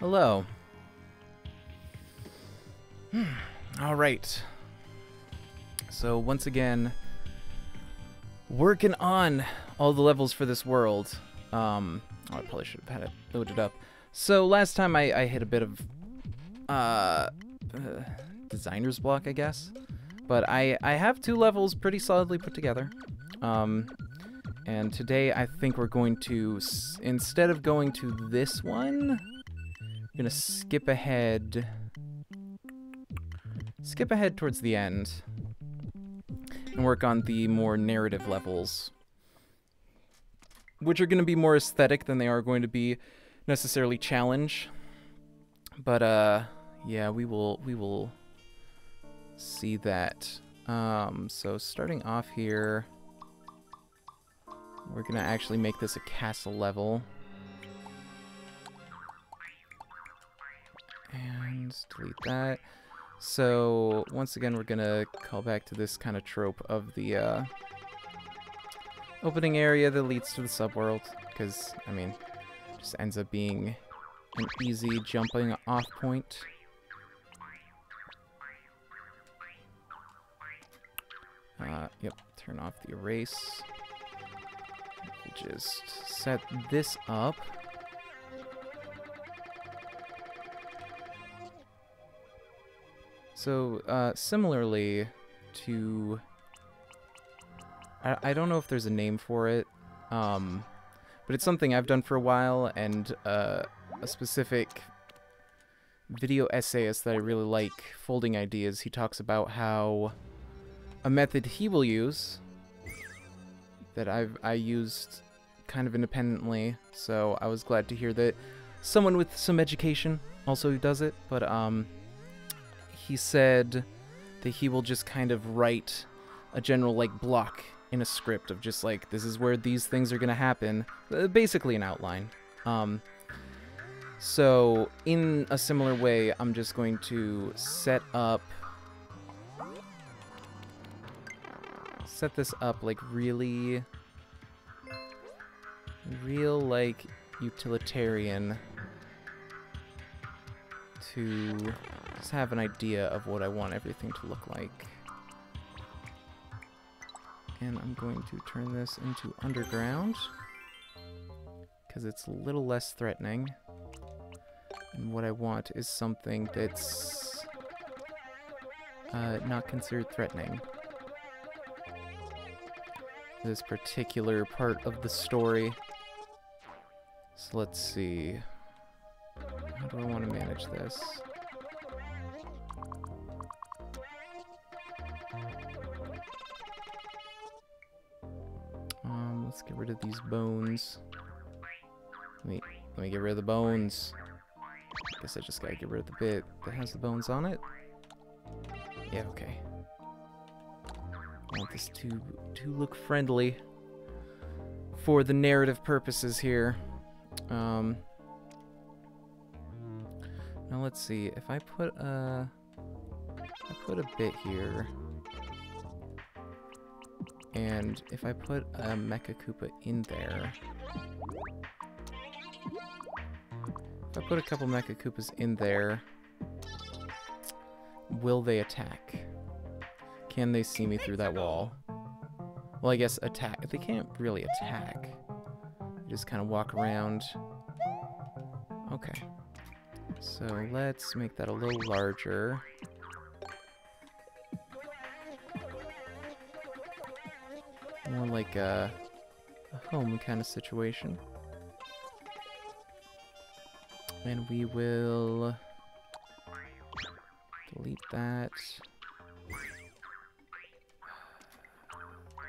Hello. All right. So once again, working on all the levels for this world. Um, oh, I probably should have had it loaded up. So last time I, I hit a bit of uh, uh, designer's block, I guess. But I, I have two levels pretty solidly put together. Um, and today I think we're going to, instead of going to this one, gonna skip ahead. Skip ahead towards the end. And work on the more narrative levels. Which are gonna be more aesthetic than they are going to be necessarily challenge. But uh yeah, we will we will see that. Um so starting off here we're gonna actually make this a castle level. Delete that. So once again we're gonna call back to this kind of trope of the uh opening area that leads to the subworld. Because I mean just ends up being an easy jumping off point. Uh, yep, turn off the erase. Just set this up. So, uh, similarly to... I, I don't know if there's a name for it, um, but it's something I've done for a while, and uh, a specific video essayist that I really like, Folding Ideas, he talks about how a method he will use that I've I used kind of independently, so I was glad to hear that someone with some education also does it, but um he said that he will just kind of write a general like block in a script of just like this is where these things are going to happen, uh, basically an outline. Um so in a similar way, I'm just going to set up set this up like really real like utilitarian to just have an idea of what I want everything to look like. And I'm going to turn this into underground because it's a little less threatening. And what I want is something that's uh, not considered threatening this particular part of the story. So let's see. How do I want to manage this? Let's get rid of these bones. Let me, let me get rid of the bones. I guess I just gotta get rid of the bit that has the bones on it. Yeah, okay. I want this to to look friendly for the narrative purposes here. Um, now let's see if I put a I put a bit here, and if I put a Mecha Koopa in there. If I put a couple Mecha Koopas in there, will they attack? Can they see me through that wall? Well, I guess attack. They can't really attack. They just kind of walk around. Okay. So let's make that a little larger. Like a, a home kind of situation. And we will delete that.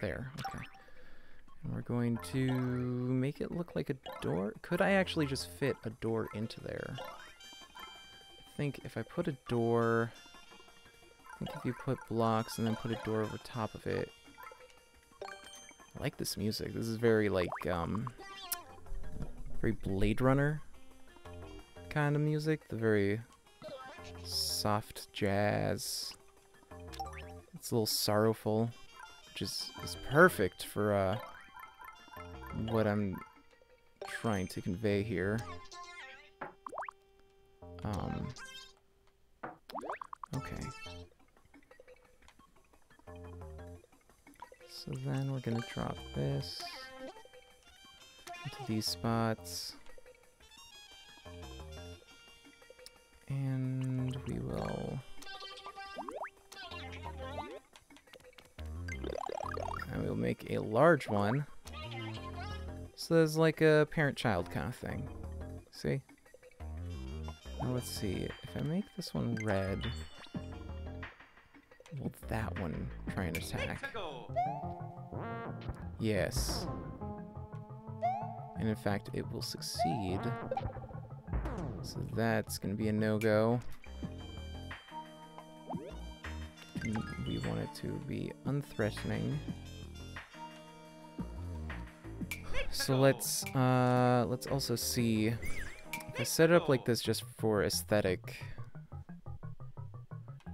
There, okay. And we're going to make it look like a door. Could I actually just fit a door into there? I think if I put a door... I think if you put blocks and then put a door over top of it... I like this music. This is very, like, um... Very Blade Runner kind of music. The very soft jazz. It's a little sorrowful which is, is perfect for uh, what I'm trying to convey here. Um, okay. So then we're gonna drop this into these spots. And we will... And we'll make a large one. So there's like a parent-child kind of thing. See? Now let's see. If I make this one red, will that one try and attack? Yes. And in fact, it will succeed. So that's going to be a no-go. We want it to be unthreatening. So let's uh let's also see if I set it up like this just for aesthetic.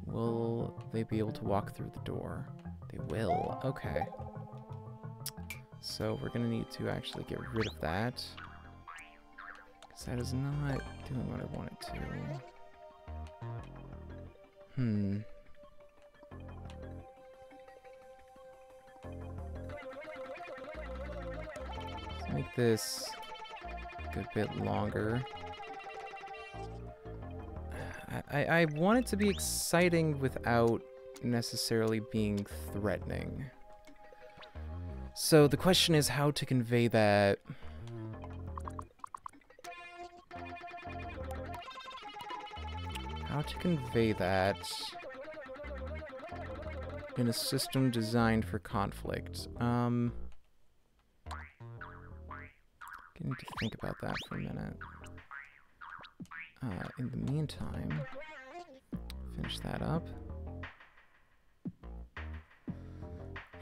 Will they be able to walk through the door? Will. Okay. So we're gonna need to actually get rid of that. Because that is not doing what I want it to. Hmm. Make this a good bit longer. I, I, I want it to be exciting without necessarily being threatening. So the question is how to convey that how to convey that in a system designed for conflict. Um, I need to think about that for a minute. Uh, in the meantime, finish that up.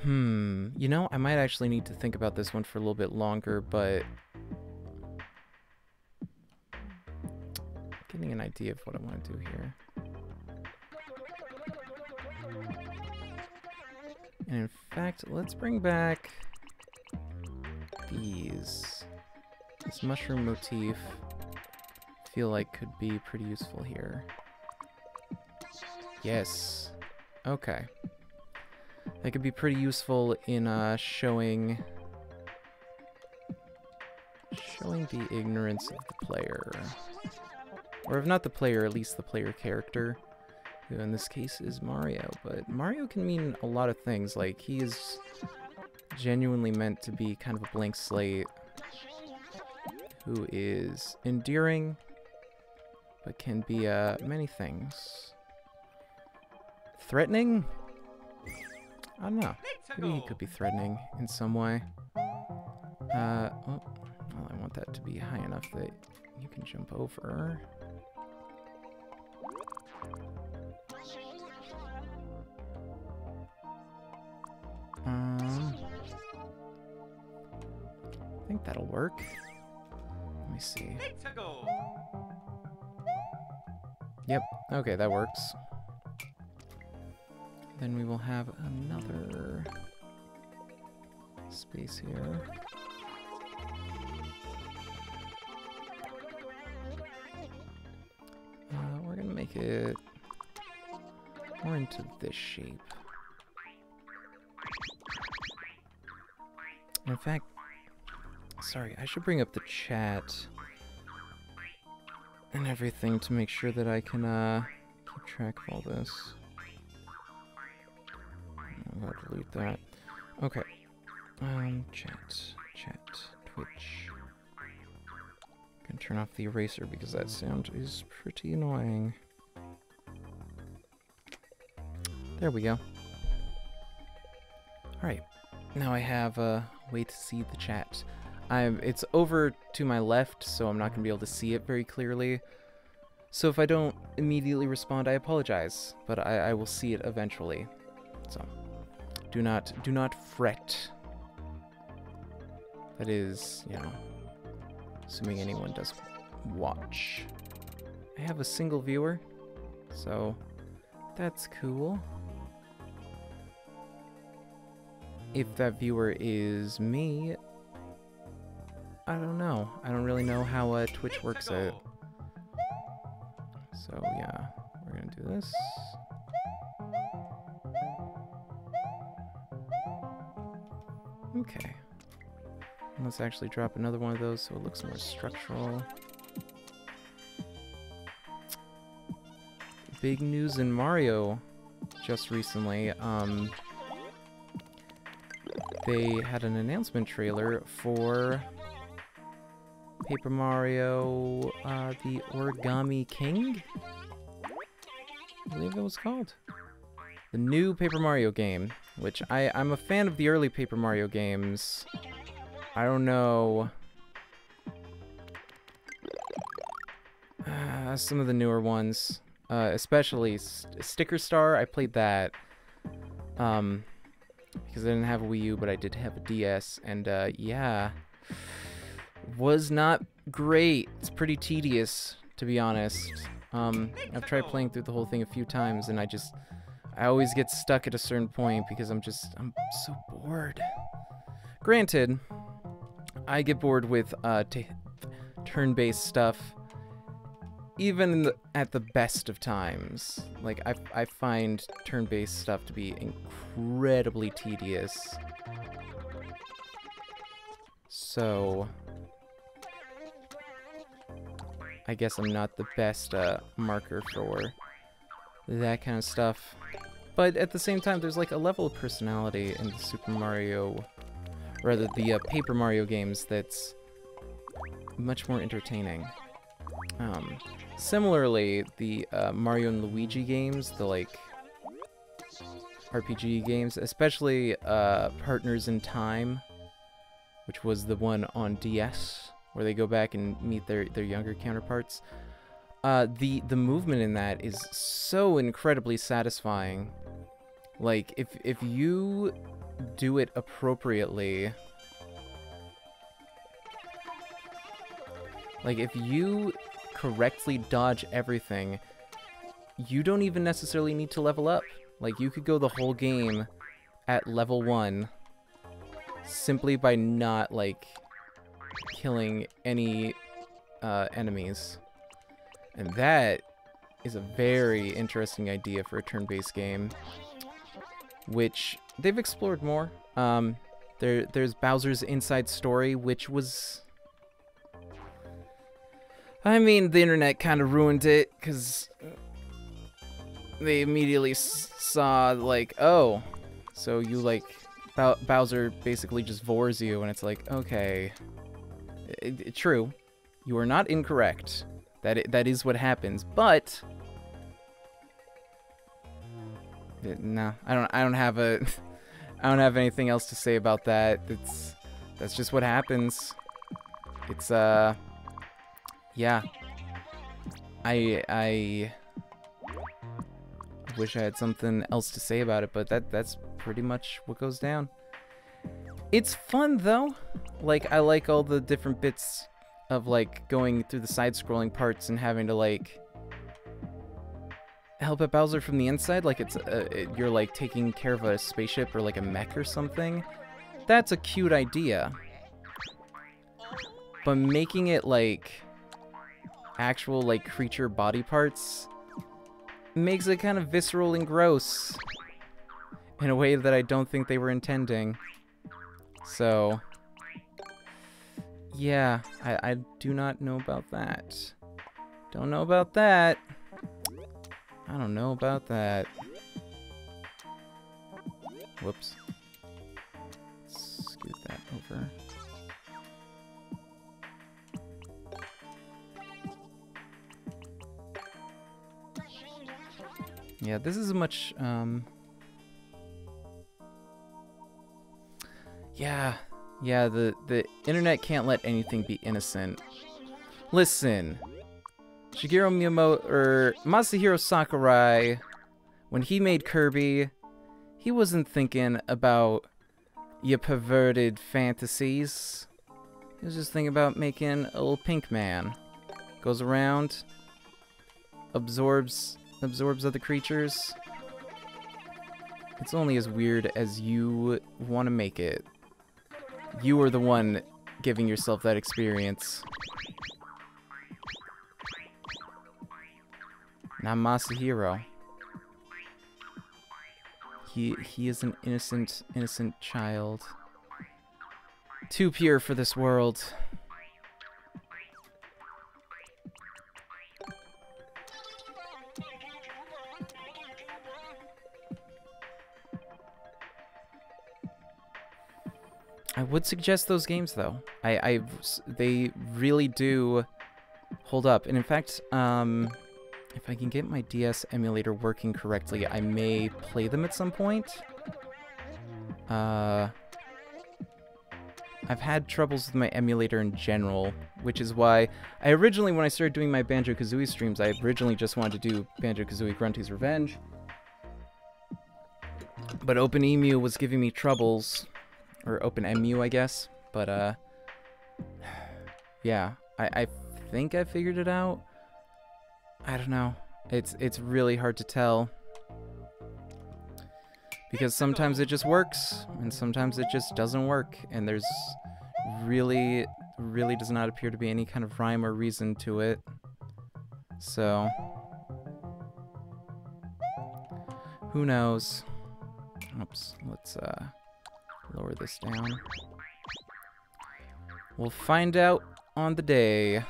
Hmm, you know, I might actually need to think about this one for a little bit longer, but getting an idea of what I want to do here. And in fact, let's bring back these. This mushroom motif feel like could be pretty useful here. Yes. Okay. That could be pretty useful in uh, showing showing the ignorance of the player. Or if not the player, at least the player character, who in this case is Mario. But Mario can mean a lot of things, like he is genuinely meant to be kind of a blank slate, who is endearing, but can be uh, many things. Threatening? I don't know. Maybe he could be threatening in some way. Uh, oh, well, I want that to be high enough that you can jump over. Um, I think that'll work. Let me see. Yep, okay, that works. Then we will have another space here. Uh, we're gonna make it more into this shape. In fact, sorry, I should bring up the chat and everything to make sure that I can uh, keep track of all this. To delete that. Okay. Um, chat, chat, Twitch. Gonna turn off the eraser because that sound is pretty annoying. There we go. Alright. Now I have a way to see the chat. I'm, it's over to my left, so I'm not going to be able to see it very clearly. So if I don't immediately respond, I apologize, but I, I will see it eventually. So, do not, do not fret. That is, you know, assuming anyone does watch. I have a single viewer, so that's cool. If that viewer is me, I don't know. I don't really know how uh, Twitch works out. So yeah, we're gonna do this. Okay. Let's actually drop another one of those so it looks more structural. Big news in Mario just recently. Um, they had an announcement trailer for Paper Mario, uh, the Origami King? I believe it was called. The new Paper Mario game, which I, I'm a fan of the early Paper Mario games. I don't know. Uh, some of the newer ones, uh, especially St Sticker Star, I played that. Um, because I didn't have a Wii U, but I did have a DS, and uh, yeah, was not great. It's pretty tedious, to be honest. Um, I've tried playing through the whole thing a few times, and I just, I always get stuck at a certain point because I'm just, I'm so bored. Granted, I get bored with uh, turn-based stuff, even the, at the best of times. Like, I, I find turn-based stuff to be incredibly tedious. So, I guess I'm not the best uh, marker for that kind of stuff. But at the same time, there's like a level of personality in the Super Mario, rather the uh, Paper Mario games that's much more entertaining. Um, similarly, the uh, Mario and Luigi games, the like RPG games, especially uh, Partners in Time, which was the one on DS, where they go back and meet their, their younger counterparts. Uh, the the movement in that is so incredibly satisfying. Like if if you do it appropriately, like if you correctly dodge everything, you don't even necessarily need to level up. Like you could go the whole game at level one simply by not like killing any uh, enemies. And that is a very interesting idea for a turn-based game, which they've explored more. Um, there, there's Bowser's Inside Story, which was... I mean, the internet kind of ruined it, because they immediately saw, like, oh, so you, like, Bowser basically just vores you, and it's like, okay, it, it, true, you are not incorrect. That that is what happens, but no, I don't. I don't have a. I don't have anything else to say about that. It's that's just what happens. It's uh, yeah. I I wish I had something else to say about it, but that that's pretty much what goes down. It's fun though. Like I like all the different bits of like going through the side-scrolling parts and having to like help out Bowser from the inside, like it's uh, it, you're like taking care of a spaceship or like a mech or something. That's a cute idea. But making it like actual like creature body parts makes it kind of visceral and gross in a way that I don't think they were intending. So, yeah, I, I do not know about that. Don't know about that. I don't know about that. Whoops. Scoot that over. Yeah, this is much, um, Yeah, yeah, the, the internet can't let anything be innocent. Listen, Shigeru Miyamoto, or Masahiro Sakurai, when he made Kirby, he wasn't thinking about your perverted fantasies. He was just thinking about making a little pink man. Goes around, absorbs absorbs other creatures. It's only as weird as you want to make it. You are the one giving yourself that experience. Not Masahiro. He he is an innocent innocent child. Too pure for this world. I would suggest those games though. I, I they really do hold up. And in fact, um, if I can get my DS emulator working correctly, I may play them at some point. Uh, I've had troubles with my emulator in general, which is why I originally, when I started doing my Banjo-Kazooie streams, I originally just wanted to do Banjo-Kazooie Grunty's Revenge. But OpenEMU was giving me troubles, or OpenEMU, I guess. But, uh, yeah, I, I think I figured it out. I don't know. It's it's really hard to tell. Because sometimes it just works, and sometimes it just doesn't work, and there's really, really does not appear to be any kind of rhyme or reason to it. So, who knows? Oops, let's uh, lower this down. We'll find out on the day.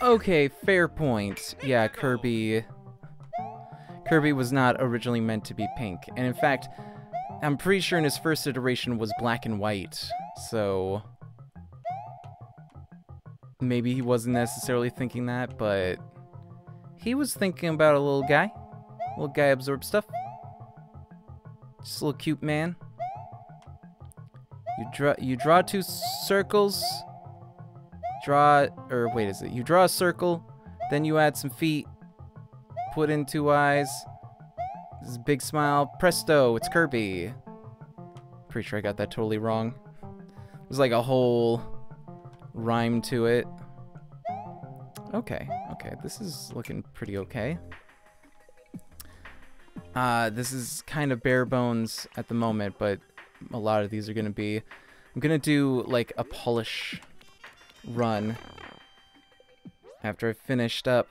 Okay, fair point. Yeah, Kirby... Kirby was not originally meant to be pink. And in fact, I'm pretty sure in his first iteration was black and white. So... Maybe he wasn't necessarily thinking that, but... He was thinking about a little guy. Little guy absorbs stuff. Just a little cute man. You draw you draw two circles draw, or wait, is it? You draw a circle, then you add some feet, put in two eyes, this is big smile, presto, it's Kirby. Pretty sure I got that totally wrong. There's like a whole rhyme to it. Okay, okay, this is looking pretty okay. Uh, this is kind of bare bones at the moment, but a lot of these are going to be... I'm going to do, like, a polish run after I've finished up.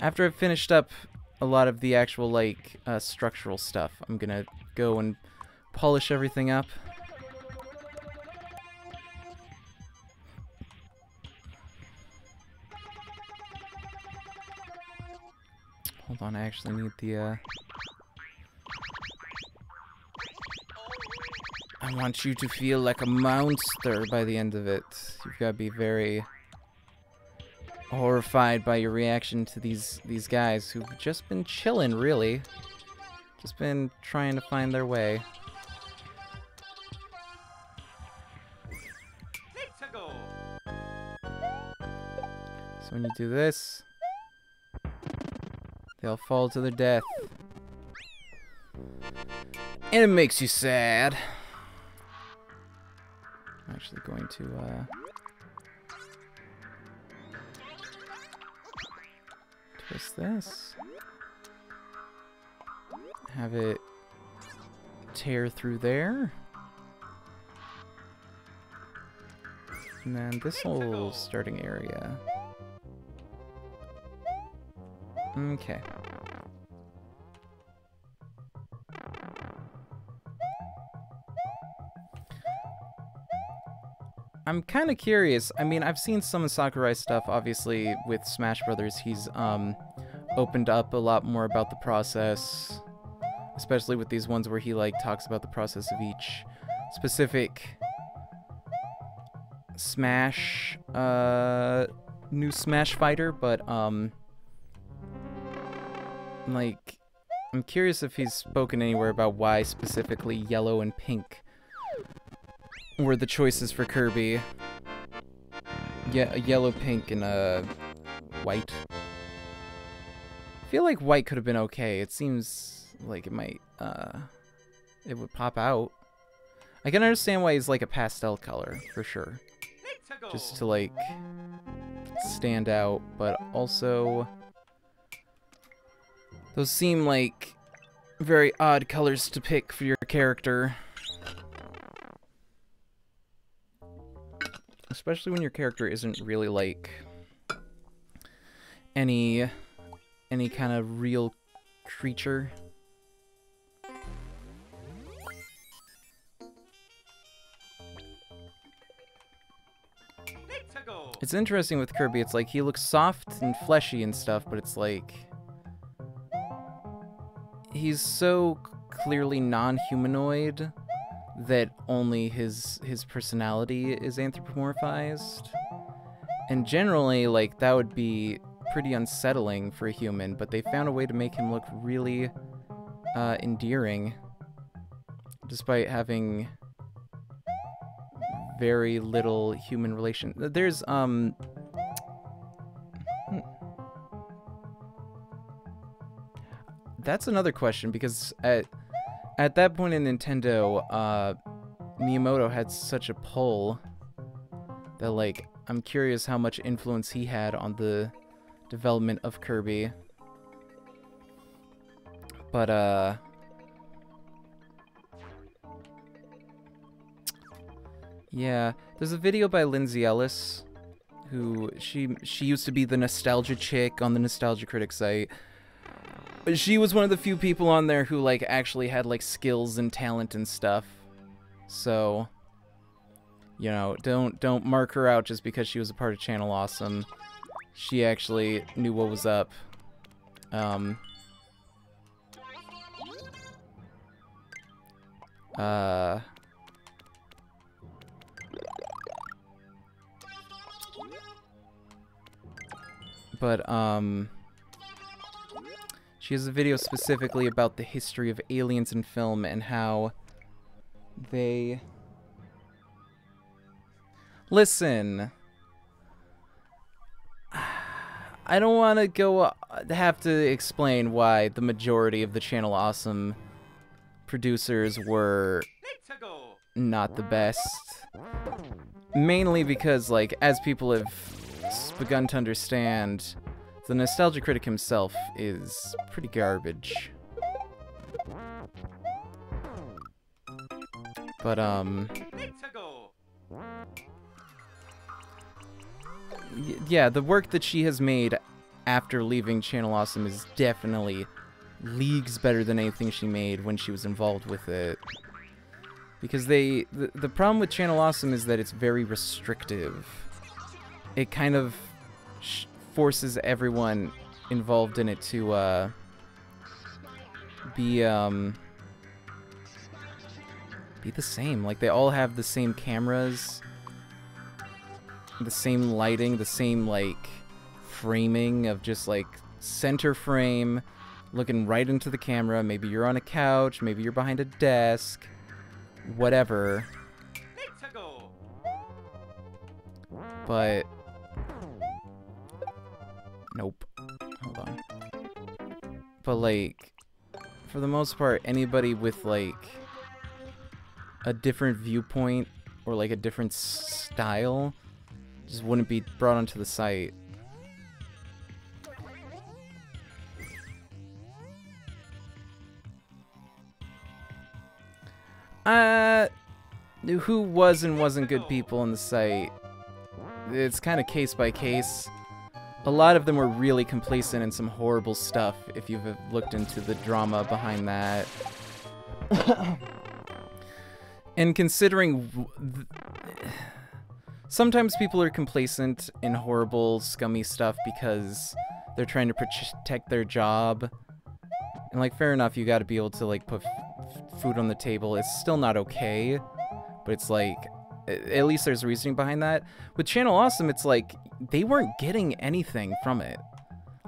After I've finished up a lot of the actual, like, uh, structural stuff, I'm gonna go and polish everything up. Hold on, I actually need the, uh... I want you to feel like a monster by the end of it. You've got to be very horrified by your reaction to these these guys who've just been chilling, really. Just been trying to find their way. When you do this, they'll fall to their death. And it makes you sad. I'm actually going to, uh... Twist this. Have it tear through there. And then this whole starting area. Okay. I'm kind of curious. I mean, I've seen some of Sakurai's stuff, obviously, with Smash Brothers. He's um, opened up a lot more about the process, especially with these ones where he, like, talks about the process of each specific Smash, uh, new Smash fighter, but, um, like, I'm curious if he's spoken anywhere about why specifically yellow and pink were the choices for Kirby. Yeah, yellow, pink, and uh, white. I feel like white could have been okay. It seems like it might, uh, it would pop out. I can understand why he's like a pastel color, for sure. Just to like stand out, but also Those seem like very odd colors to pick for your character. Especially when your character isn't really like any any kind of real creature. It's interesting with Kirby, it's like he looks soft and fleshy and stuff, but it's like he's so clearly non-humanoid that only his his personality is anthropomorphized. And generally, like, that would be pretty unsettling for a human, but they found a way to make him look really uh, endearing, despite having very little human relation. There's, um... That's another question, because at, at that point in Nintendo, uh, Miyamoto had such a pull that, like, I'm curious how much influence he had on the development of Kirby. But, uh... Yeah, there's a video by Lindsay Ellis, who, she, she used to be the nostalgia chick on the Nostalgia Critic site. She was one of the few people on there who, like, actually had, like, skills and talent and stuff. So, you know, don't don't mark her out just because she was a part of Channel Awesome she actually knew what was up. Um, uh, but, um, she has a video specifically about the history of aliens in film and how they... Listen... I don't want to go uh, have to explain why the majority of the Channel Awesome producers were not the best. Mainly because, like, as people have begun to understand, the Nostalgia Critic himself is pretty garbage. But, um yeah, the work that she has made after leaving Channel Awesome is definitely leagues better than anything she made when she was involved with it. Because they, the, the problem with Channel Awesome is that it's very restrictive. It kind of forces everyone involved in it to, uh, be, um, be the same. Like, they all have the same cameras the same lighting, the same, like, framing of just, like, center frame, looking right into the camera. Maybe you're on a couch, maybe you're behind a desk, whatever. But... But, like, for the most part, anybody with, like, a different viewpoint or, like, a different style just wouldn't be brought onto the site. Uh, who was and wasn't good people on the site? It's kind of case by case. A lot of them were really complacent and some horrible stuff if you've looked into the drama behind that. and considering sometimes people are complacent in horrible, scummy stuff because they're trying to protect their job. And, like, fair enough, you gotta be able to, like, put food on the table. It's still not okay, but it's like, at least there's reasoning behind that. With Channel Awesome, it's like, they weren't getting anything from it.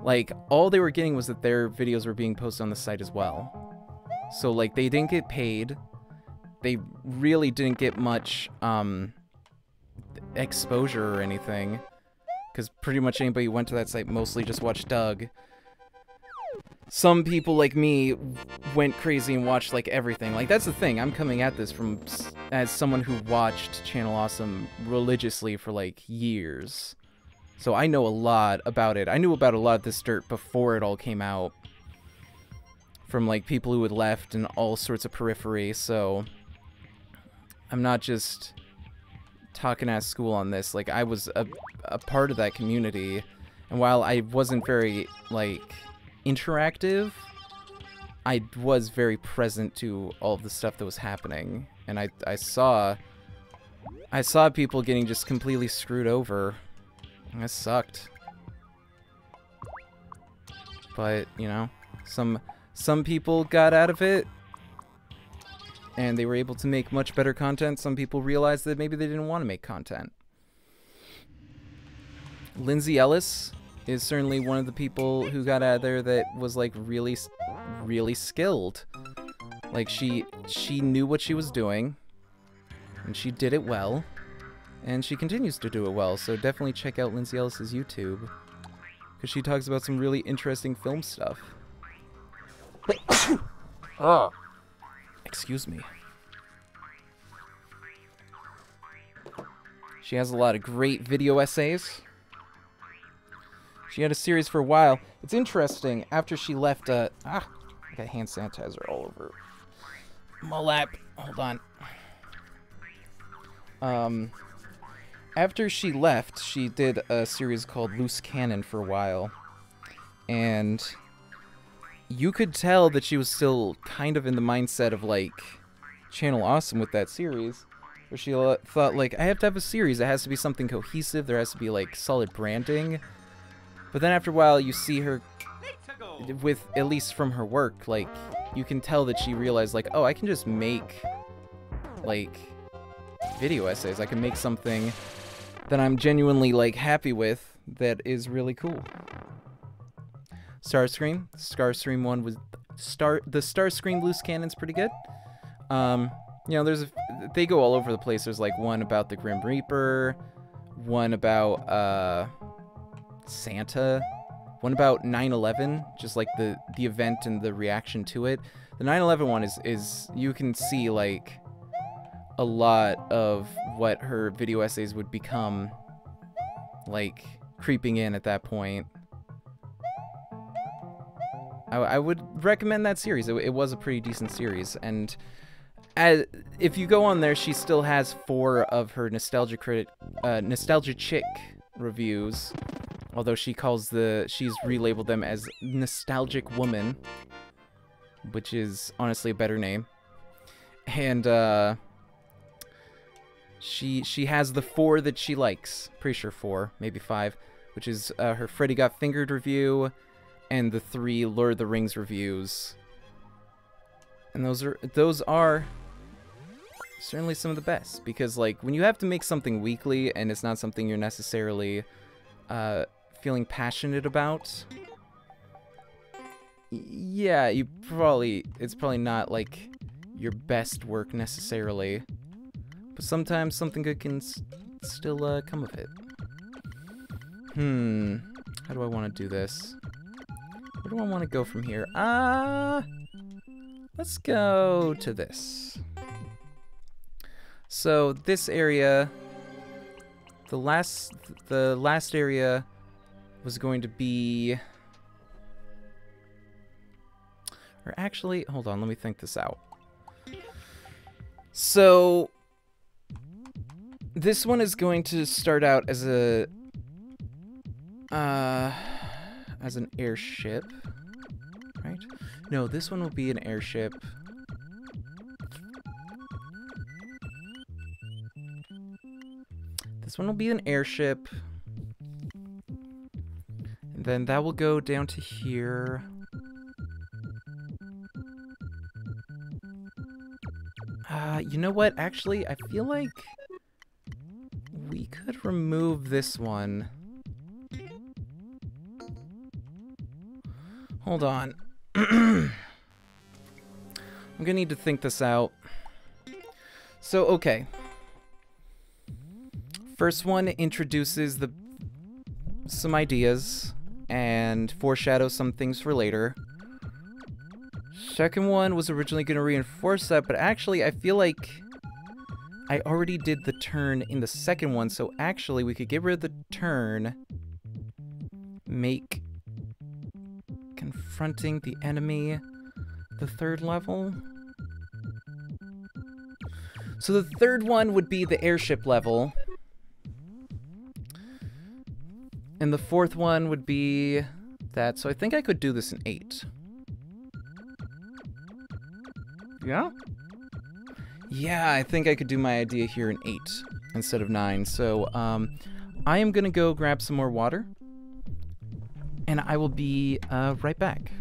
Like, all they were getting was that their videos were being posted on the site as well. So, like, they didn't get paid. They really didn't get much, um, exposure or anything. Because pretty much anybody who went to that site mostly just watched Doug. Some people like me went crazy and watched like everything. Like that's the thing. I'm coming at this from as someone who watched Channel Awesome religiously for like years. So I know a lot about it. I knew about a lot of this dirt before it all came out. from like people who had left and all sorts of periphery. So I'm not just talking at school on this. Like I was a, a part of that community, and while I wasn't very like interactive, I was very present to all the stuff that was happening, and I I saw I saw people getting just completely screwed over. That sucked. But, you know, some some people got out of it and they were able to make much better content. Some people realized that maybe they didn't want to make content. Lindsay Ellis is certainly one of the people who got out of there that was like really really skilled. Like she she knew what she was doing and she did it well and she continues to do it well. So definitely check out Lindsay Ellis's YouTube because she talks about some really interesting film stuff. oh. Excuse me. She has a lot of great video essays. She had a series for a while. It's interesting, after she left, uh, ah, I got hand sanitizer all over my lap. Hold on. Um, after she left, she did a series called Loose Canon for a while. And you could tell that she was still kind of in the mindset of like Channel Awesome with that series. Where she thought like, I have to have a series. It has to be something cohesive. There has to be like solid branding. But then after a while, you see her with, at least from her work, like, you can tell that she realized like, oh, I can just make like video essays. I can make something that I'm genuinely like happy with that is really cool. Starscream, Starscream one was Star the Starscream loose canon's pretty good. Um, you know, there's a, they go all over the place. There's like one about the Grim Reaper, one about uh Santa, one about 9/11, just like the the event and the reaction to it. The 9/11 one is is you can see like a lot of what her video essays would become like creeping in at that point. I, I would recommend that series. It, it, was a pretty decent series, and as, if you go on there, she still has four of her nostalgia critic, uh, nostalgia chick reviews. Although she calls the she's relabeled them as nostalgic woman, which is honestly a better name. And uh, she she has the four that she likes. Pretty sure four, maybe five, which is uh, her Freddy Got Fingered review, and the three Lord of the Rings reviews. And those are those are certainly some of the best because like when you have to make something weekly and it's not something you're necessarily uh, feeling passionate about, yeah, you probably it's probably not like your best work necessarily. But sometimes something good can still uh, come of it. Hmm. How do I want to do this? Where do I want to go from here? Ah, uh, let's go to this. So this area, the last, the last area was going to be, or actually, hold on, let me think this out. So this one is going to start out as a uh as an airship right? No this one will be an airship. This one will be an airship then that will go down to here uh you know what actually I feel like we could remove this one. Hold on. I'm gonna need to think this out. So, okay. First one introduces the some ideas and foreshadow some things for later. Second one was originally going to reinforce that, but actually I feel like I already did the turn in the second one, so actually we could get rid of the turn, make confronting the enemy the third level. So the third one would be the airship level. And the fourth one would be that. So I think I could do this in eight. Yeah? Yeah, I think I could do my idea here in eight instead of nine. So um, I am going to go grab some more water. And I will be uh, right back.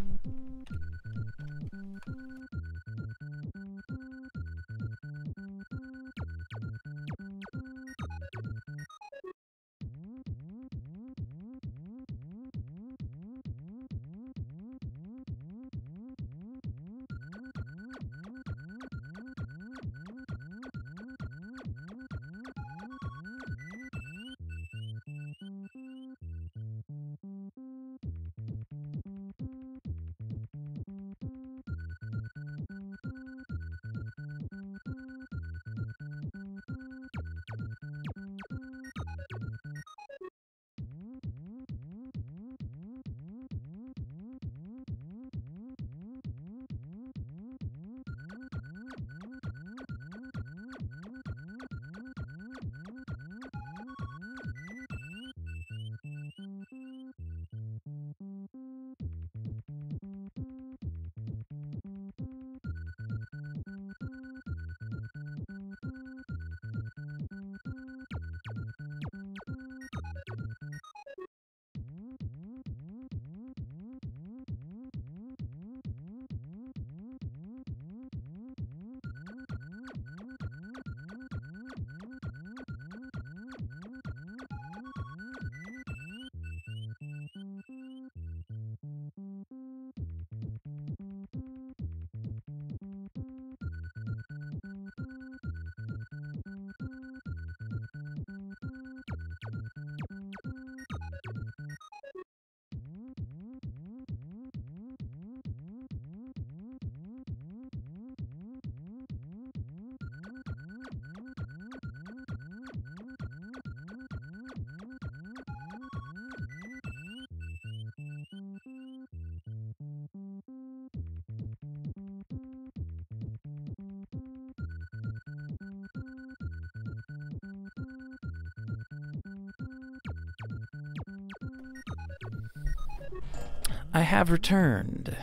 Have returned.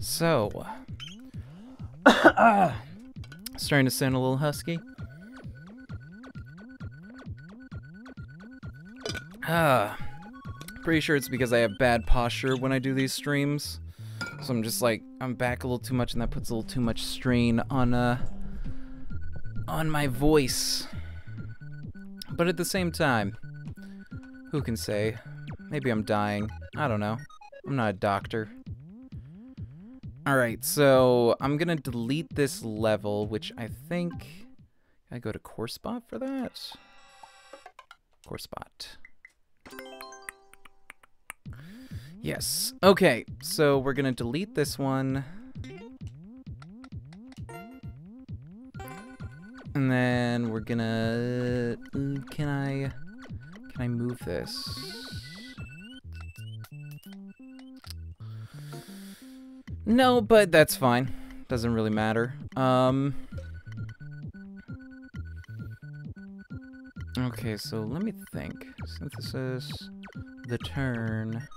So, starting to sound a little husky. Ah, pretty sure it's because I have bad posture when I do these streams. So I'm just like, I'm back a little too much and that puts a little too much strain on, uh, on my voice. But at the same time, who can say? Maybe I'm dying. I don't know. I'm not a doctor. Alright, so I'm gonna delete this level, which I think... I go to Coursebot for that? Coursebot. Yes. Okay, so we're gonna delete this one. And then we're gonna... Mm, can I... Can I move this? No, but that's fine. Doesn't really matter. Um... Okay, so let me think. Synthesis, the turn.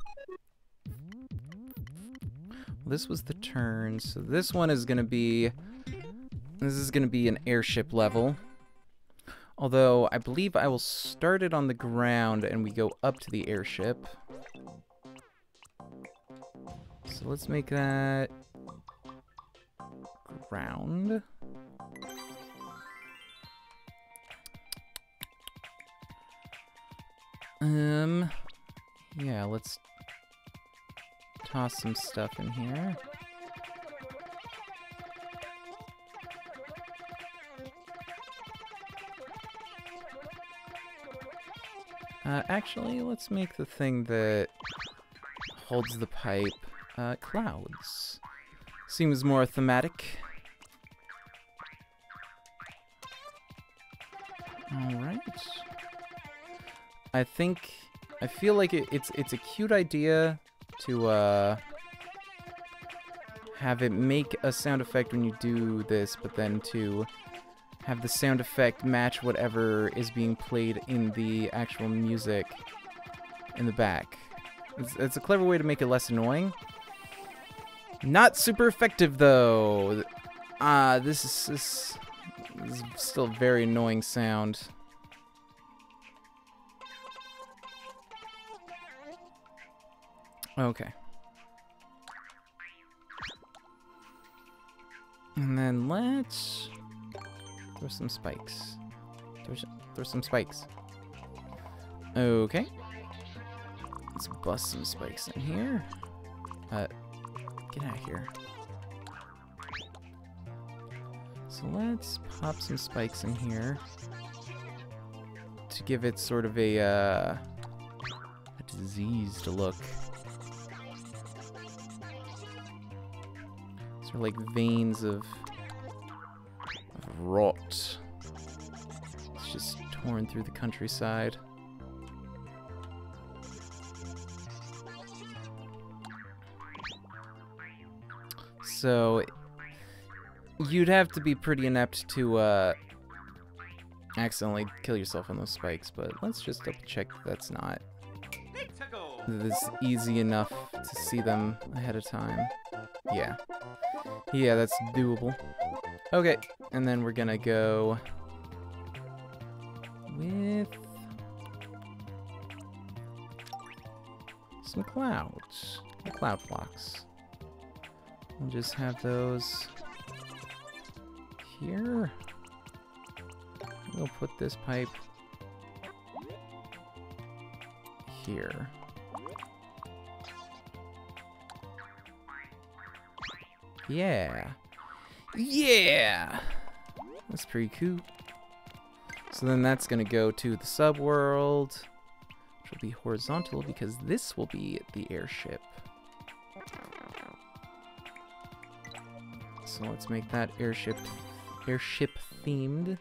This was the turn, so this one is gonna be... This is gonna be an airship level. Although, I believe I will start it on the ground and we go up to the airship. So let's make that ground. Um, yeah, let's toss some stuff in here. Uh, actually, let's make the thing that holds the pipe uh, clouds. Seems more thematic. Alright. I think... I feel like it, it's it's a cute idea to uh, have it make a sound effect when you do this, but then to have the sound effect match whatever is being played in the actual music in the back. It's, it's a clever way to make it less annoying. Not super effective though. Ah, uh, this is, this, this is still very annoying sound. Okay. And then let's throw some spikes. Throw, throw some spikes. Okay. Let's bust some spikes in here. Uh, get out of here. So let's pop some spikes in here to give it sort of a, uh, a diseased look. Sort of like veins of, of rot. It's just torn through the countryside. So you'd have to be pretty inept to uh, accidentally kill yourself on those spikes, but let's just double check that's not this easy enough to see them ahead of time. Yeah. Yeah, that's doable. Okay, and then we're gonna go with some clouds, cloud blocks. We'll just have those here. We'll put this pipe here. Yeah. Yeah! That's pretty cool. So then that's going to go to the subworld, which will be horizontal because this will be the airship. So let's make that airship airship themed.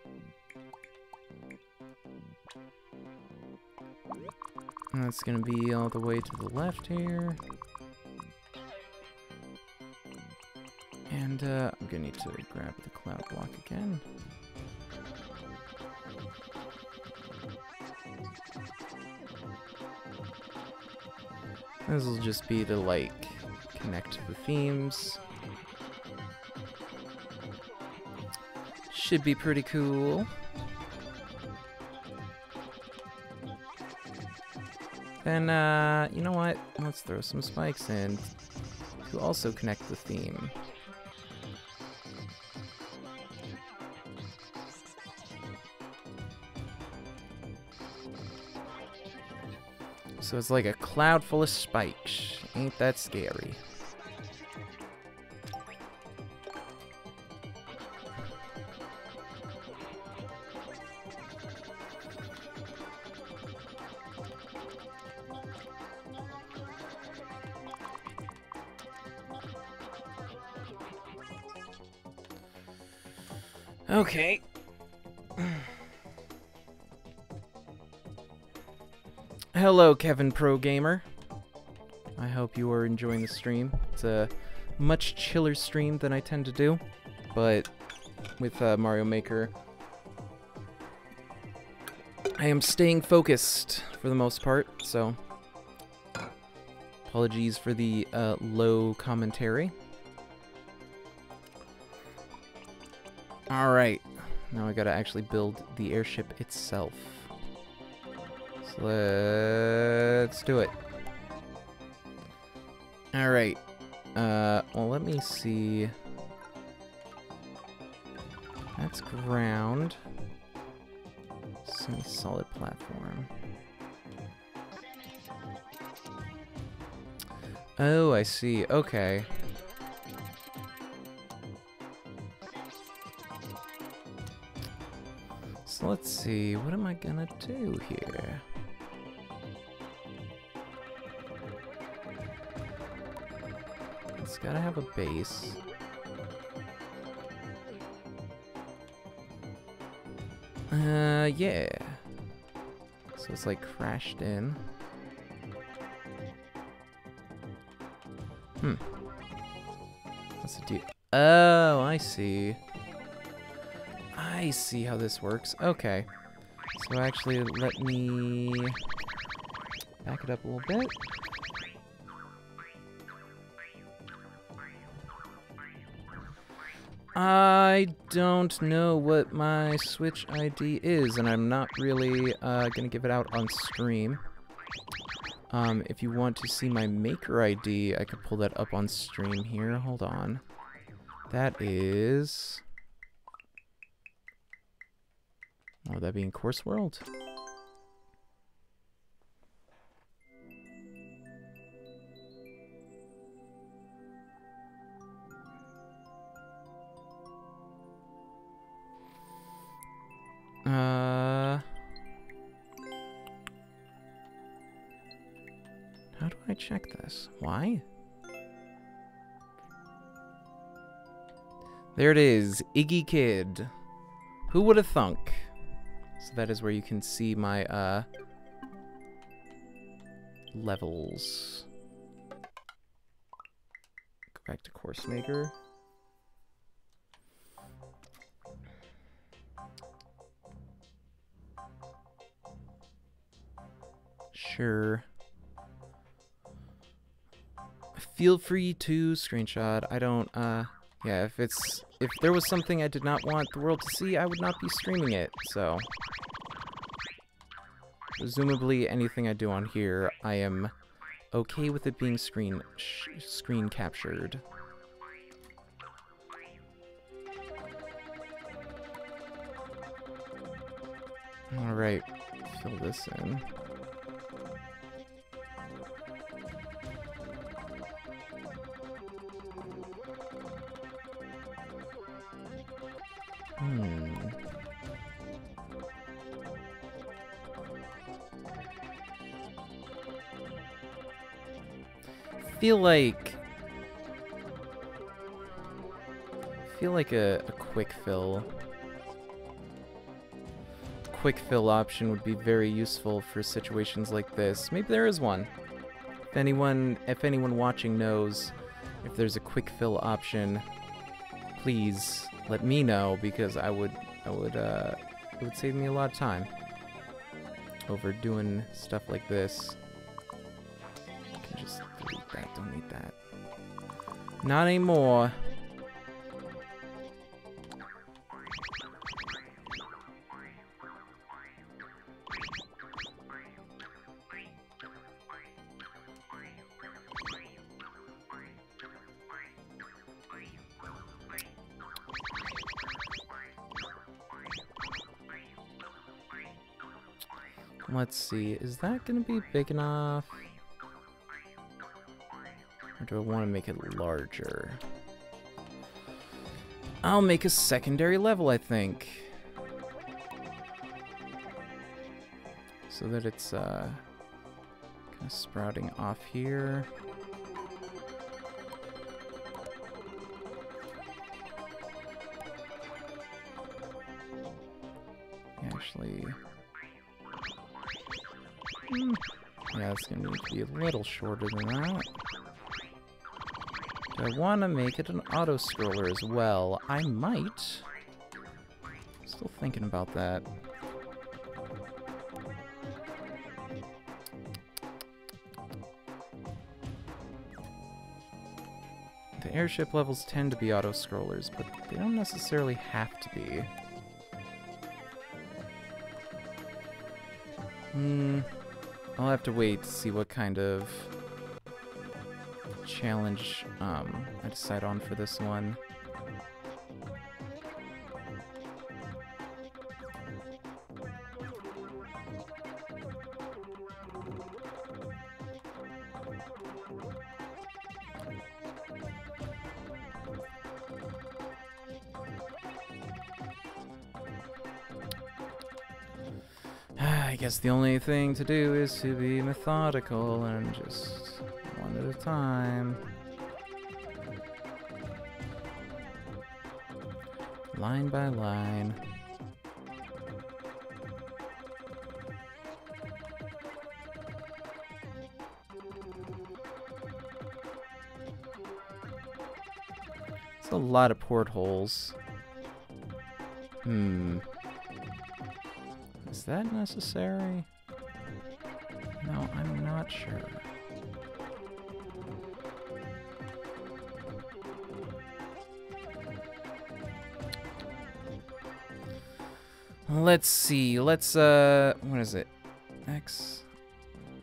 And that's gonna be all the way to the left here. And uh, I'm gonna need to grab the cloud block again. This will just be to like connect the themes. Should be pretty cool. Then, uh, you know what? Let's throw some spikes in to also connect the theme. So it's like a cloud full of spikes. Ain't that scary? Okay. Hello, Kevin Pro Gamer. I hope you are enjoying the stream. It's a much chiller stream than I tend to do, but with uh, Mario Maker, I am staying focused for the most part, so apologies for the uh, low commentary. Alright, now I gotta actually build the airship itself. So let's do it. Alright, uh, well let me see. That's ground. Semi-solid platform. Oh, I see. Okay. Let's see, what am I gonna do here? It's gotta have a base. Uh, yeah. So it's like crashed in. Hmm. What's the deal? Oh, I see. I see how this works. Okay. So actually, let me back it up a little bit. I don't know what my Switch ID is, and I'm not really uh, going to give it out on stream. Um, if you want to see my Maker ID, I could pull that up on stream here. Hold on. That is... Oh, that being Course World? Uh... How do I check this? Why? There it is, Iggykidd. Who would have thunk? So that is where you can see my, uh, levels. Go back to Course Maker. Sure. Feel free to screenshot. I don't, uh, yeah, if it's, if there was something I did not want the world to see, I would not be streaming it, so. Presumably, anything I do on here, I am okay with it being screen, screen captured. Alright, fill this in. Feel like feel like a, a quick fill quick fill option would be very useful for situations like this. Maybe there is one. If anyone if anyone watching knows if there's a quick fill option, please let me know because I would I would uh it would save me a lot of time over doing stuff like this. Not anymore. Let's see, is that going to be big enough? Do I want to make it larger? I'll make a secondary level, I think. So that it's uh, kind of sprouting off here. Actually... Hmm. Yeah, it's going to need to be a little shorter than that. I want to make it an auto-scroller as well? I might. Still thinking about that. The airship levels tend to be auto-scrollers, but they don't necessarily have to be. Hmm... I'll have to wait to see what kind of challenge um, I decide on for this one. I guess the only thing to do is to be methodical and just time. Line by line. It's a lot of portholes. Hmm. Is that necessary? No, I'm not sure. Let's see. Let's, uh, what is it? X,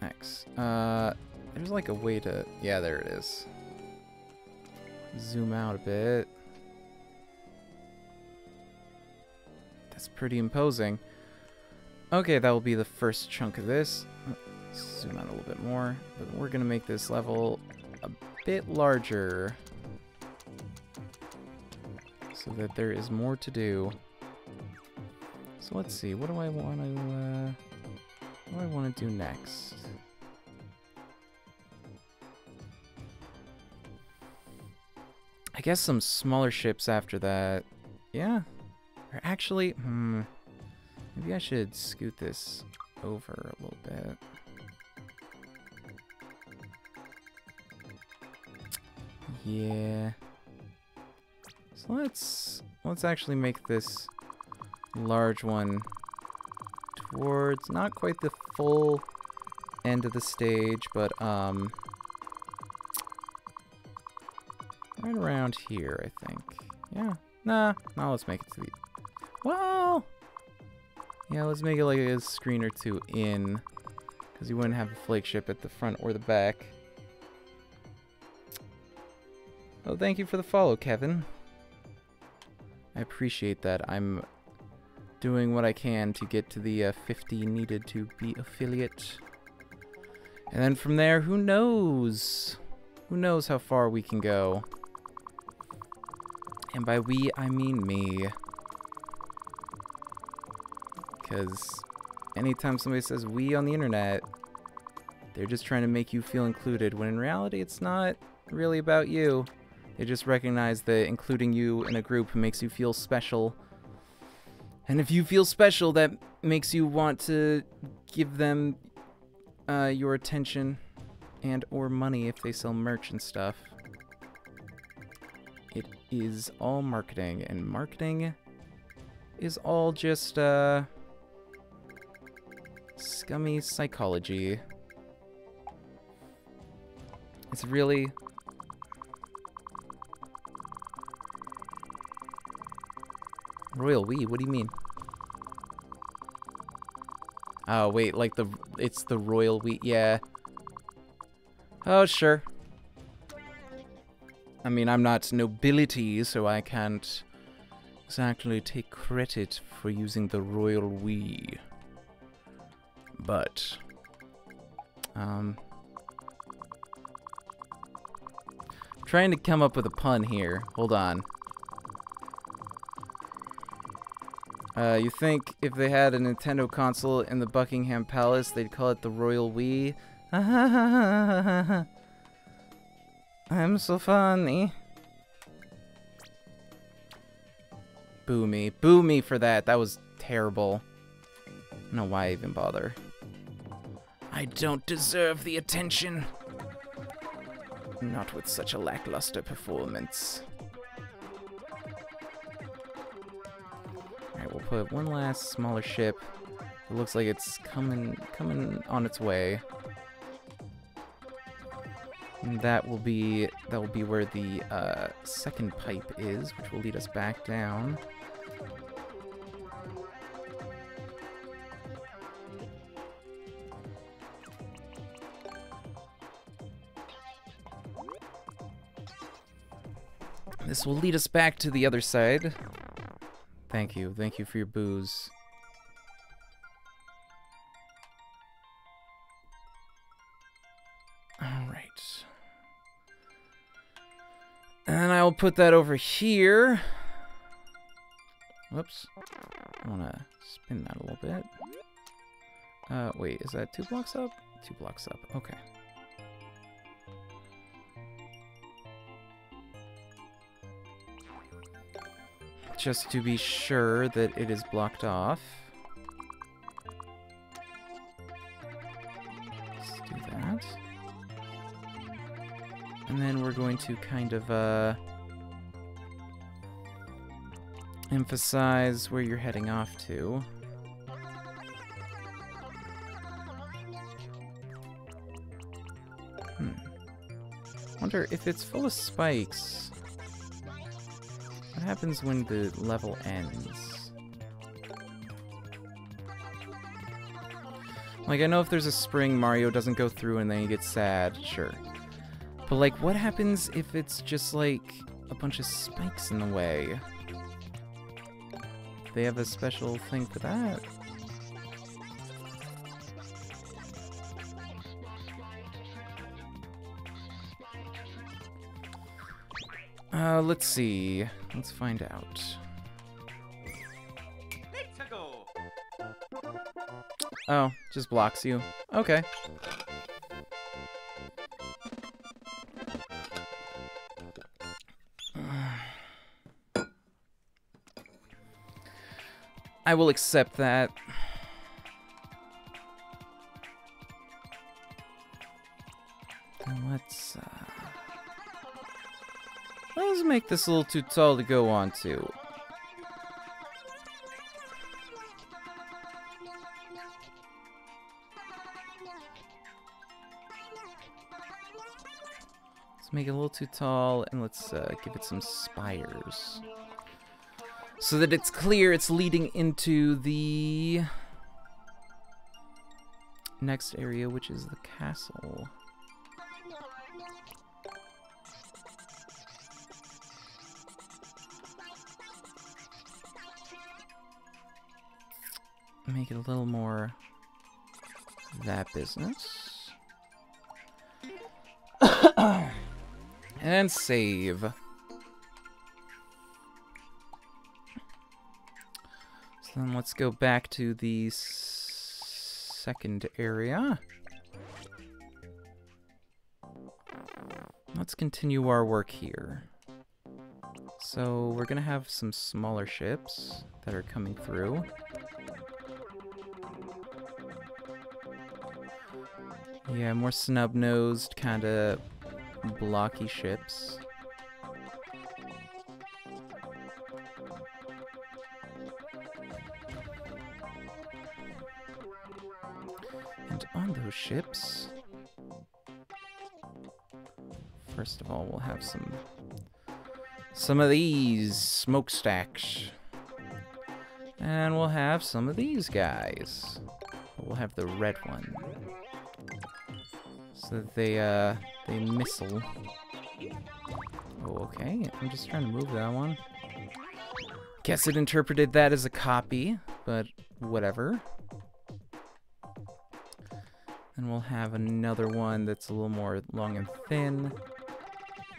X. Uh, there's like a way to, yeah, there it is. Zoom out a bit. That's pretty imposing. Okay, that will be the first chunk of this. Zoom out a little bit more. But we're to make this level a bit larger. So that there is more to do. So let's see, what do I want to, uh, what do I want to do next? I guess some smaller ships after that. Yeah. Or actually, hmm, maybe I should scoot this over a little bit. Yeah. So let's let's actually make this large one towards not quite the full end of the stage, but um right around here, I think. Yeah. Nah, now let's make it to the Well Yeah, let's make it like a screen or two in. Because you wouldn't have a flagship at the front or the back. Oh, thank you for the follow, Kevin. I appreciate that. I'm doing what I can to get to the uh, 50 needed to be affiliate. And then from there, who knows? Who knows how far we can go? And by we, I mean me. Because anytime somebody says we on the internet, they're just trying to make you feel included, when in reality, it's not really about you. They just recognize that including you in a group makes you feel special and if you feel special, that makes you want to give them uh, your attention and or money if they sell merch and stuff. It is all marketing, and marketing is all just uh, scummy psychology. It's really Royal we? What do you mean? Oh, wait, like the... It's the royal we? Yeah. Oh, sure. I mean, I'm not nobility, so I can't exactly take credit for using the royal we. But... Um... Trying to come up with a pun here. Hold on. Uh, you think if they had a Nintendo console in the Buckingham Palace, they'd call it the Royal Wii? I'm so funny. Boo me. Boo me for that. That was terrible. I don't know why I even bother. I don't deserve the attention. Not with such a lackluster performance. Put one last smaller ship. It looks like it's coming coming on its way. And that will be that will be where the uh, second pipe is, which will lead us back down. This will lead us back to the other side. Thank you. Thank you for your booze. Alright. And I will put that over here. Whoops. I want to spin that a little bit. Uh, wait, is that two blocks up? Two blocks up, okay. Just to be sure that it is blocked off. Let's do that. And then we're going to kind of, uh... emphasize where you're heading off to. Hmm. Wonder if it's full of spikes. Happens when the level ends? Like, I know if there's a spring, Mario doesn't go through and then he gets sad, sure. But, like, what happens if it's just, like, a bunch of spikes in the way? They have a special thing for that? Uh, let's see. Let's find out. Oh, just blocks you. Okay. I will accept that. Make this a little too tall to go on to. Let's make it a little too tall, and let's uh, give it some spires. So that it's clear it's leading into the next area, which is the castle. Make it a little more that business. and save. So then let's go back to the second area. Let's continue our work here. So we're gonna have some smaller ships that are coming through. Yeah, more snub-nosed, kind of blocky ships. And on those ships. First of all, we'll have some some of these smokestacks. And we'll have some of these guys. We'll have the red one. So that they, uh, they missile. Oh, okay. I'm just trying to move that one. Guess it interpreted that as a copy, but whatever. And we'll have another one that's a little more long and thin.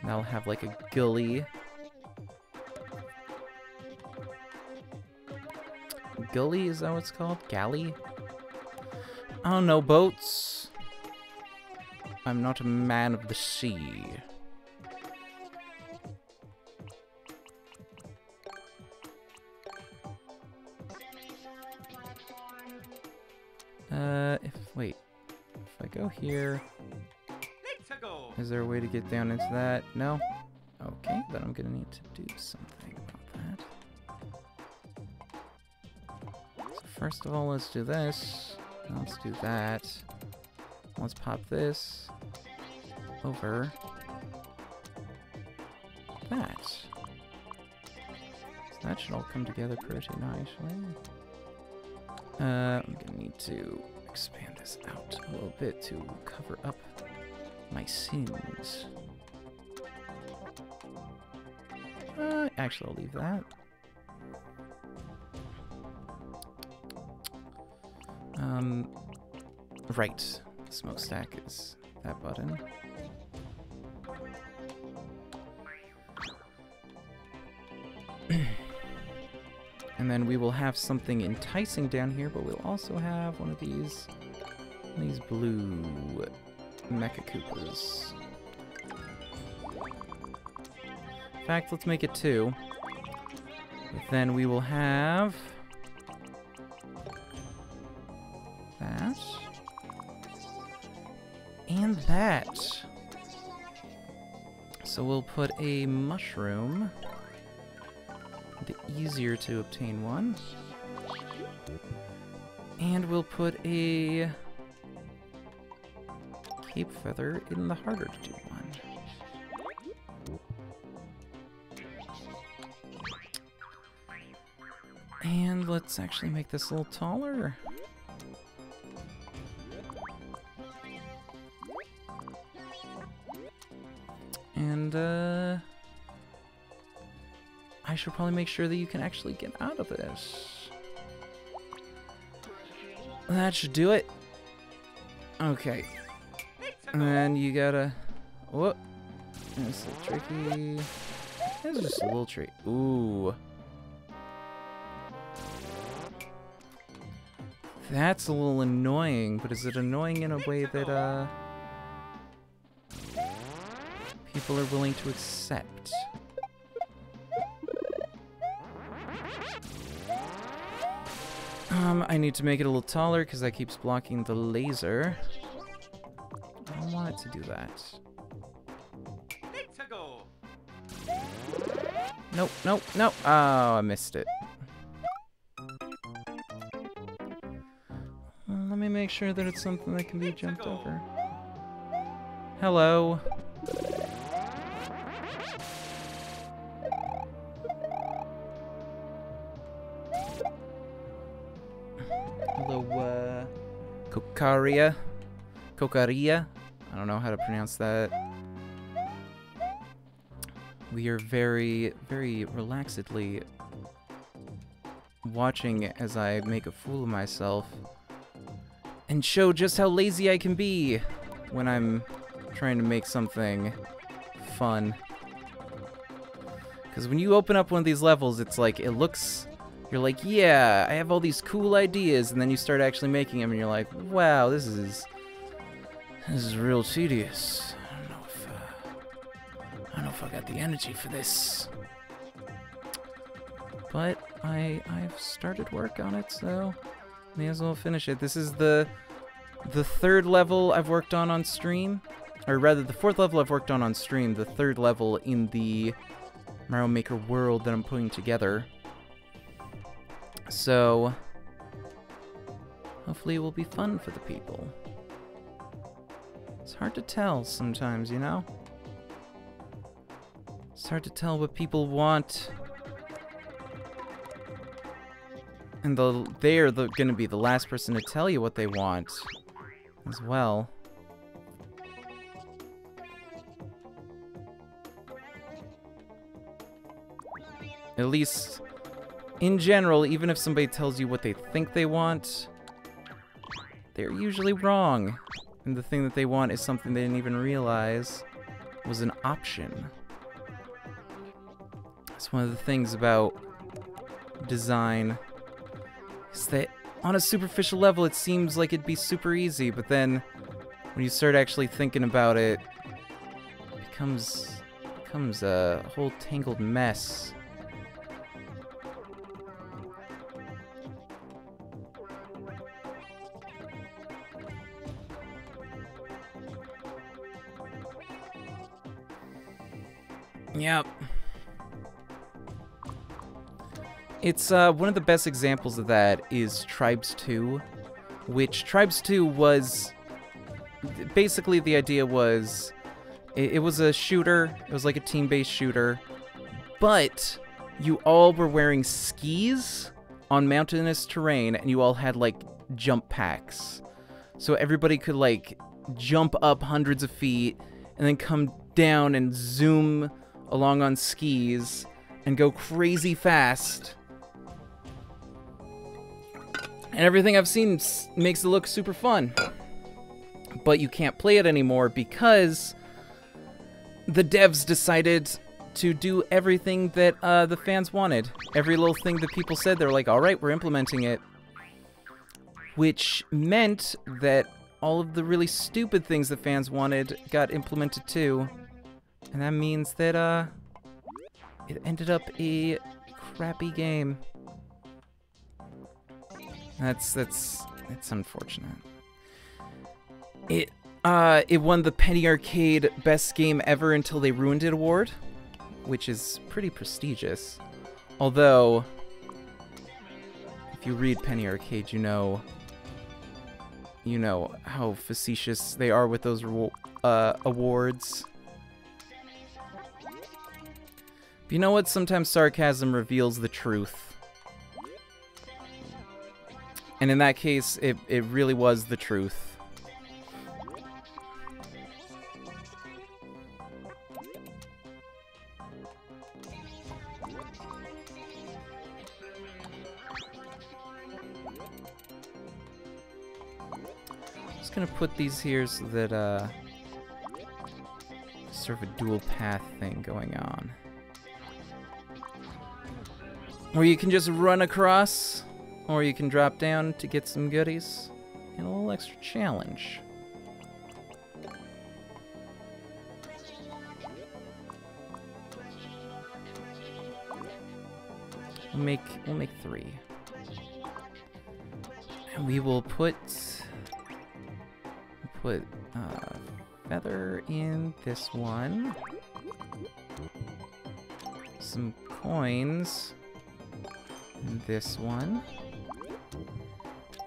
That'll have like a gully. Gully, is that what it's called? Galley? I don't know, boats. I'm not a man of the sea. Uh, if, wait. If I go here... Is there a way to get down into that? No? Okay, then I'm gonna need to do something about that. So first of all, let's do this. Let's do that. Let's pop this over that. So that should all come together pretty nicely. Uh, I'm gonna need to expand this out a little bit to cover up my sins. Uh, actually, I'll leave that. Um, right. Smokestack is that button. And then we will have something enticing down here, but we'll also have one of these, these blue Mecha Koopas. In fact, let's make it two. But then we will have that and that. So we'll put a mushroom easier to obtain one. And we'll put a cape feather in the harder to do one. And let's actually make this a little taller. Should probably make sure that you can actually get out of this. That should do it. Okay. And then you gotta... Whoop. That's a tricky... It's just a little tricky. Ooh. That's a little annoying, but is it annoying in a way that, uh... People are willing to accept? Um, I need to make it a little taller because that keeps blocking the laser. I don't want it to do that. Nope, nope, nope. Oh, I missed it. let me make sure that it's something that can be jumped over. Hello. Kokaria. Kokaria. I don't know how to pronounce that. We are very, very relaxedly watching as I make a fool of myself and show just how lazy I can be when I'm trying to make something fun. Because when you open up one of these levels, it's like, it looks you're like, yeah, I have all these cool ideas, and then you start actually making them, and you're like, wow, this is this is real tedious. I don't know if uh, I don't know if I got the energy for this, but I I've started work on it, so may as well finish it. This is the the third level I've worked on on stream, or rather, the fourth level I've worked on on stream. The third level in the Mario Maker world that I'm putting together. So, hopefully it will be fun for the people. It's hard to tell sometimes, you know? It's hard to tell what people want. And the, they're the, gonna be the last person to tell you what they want as well. At least in general, even if somebody tells you what they think they want, they're usually wrong. And the thing that they want is something they didn't even realize was an option. That's one of the things about design is that on a superficial level it seems like it'd be super easy, but then when you start actually thinking about it, it becomes becomes a whole tangled mess. It's uh, one of the best examples of that is Tribes 2, which Tribes 2 was basically the idea was it, it was a shooter, it was like a team-based shooter, but you all were wearing skis on mountainous terrain and you all had like jump packs. So everybody could like jump up hundreds of feet and then come down and zoom along on skis and go crazy fast. And everything I've seen makes it look super fun. But you can't play it anymore because the devs decided to do everything that uh, the fans wanted. Every little thing that people said, they're like, all right, we're implementing it. Which meant that all of the really stupid things the fans wanted got implemented too. And that means that, uh, it ended up a crappy game. That's, that's, it's unfortunate. It, uh, it won the Penny Arcade Best Game Ever Until They Ruined It award, which is pretty prestigious. Although, if you read Penny Arcade, you know, you know how facetious they are with those uh, awards. But you know what? Sometimes sarcasm reveals the truth. And in that case, it, it really was the truth. Just gonna put these here so that, uh, sort of a dual path thing going on. Or you can just run across, or you can drop down to get some goodies, and a little extra challenge. We'll make we'll make three. And we will put put uh, feather in this one. Some coins in this one.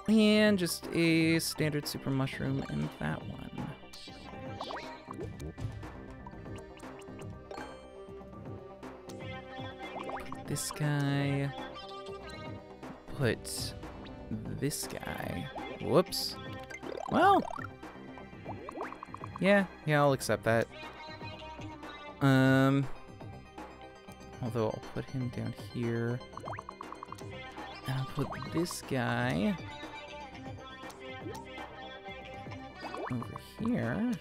And just a standard super mushroom in that one. this guy. Put this guy. Whoops. Well. Yeah, yeah, I'll accept that. Um. Although I'll put him down here. Put this guy over here.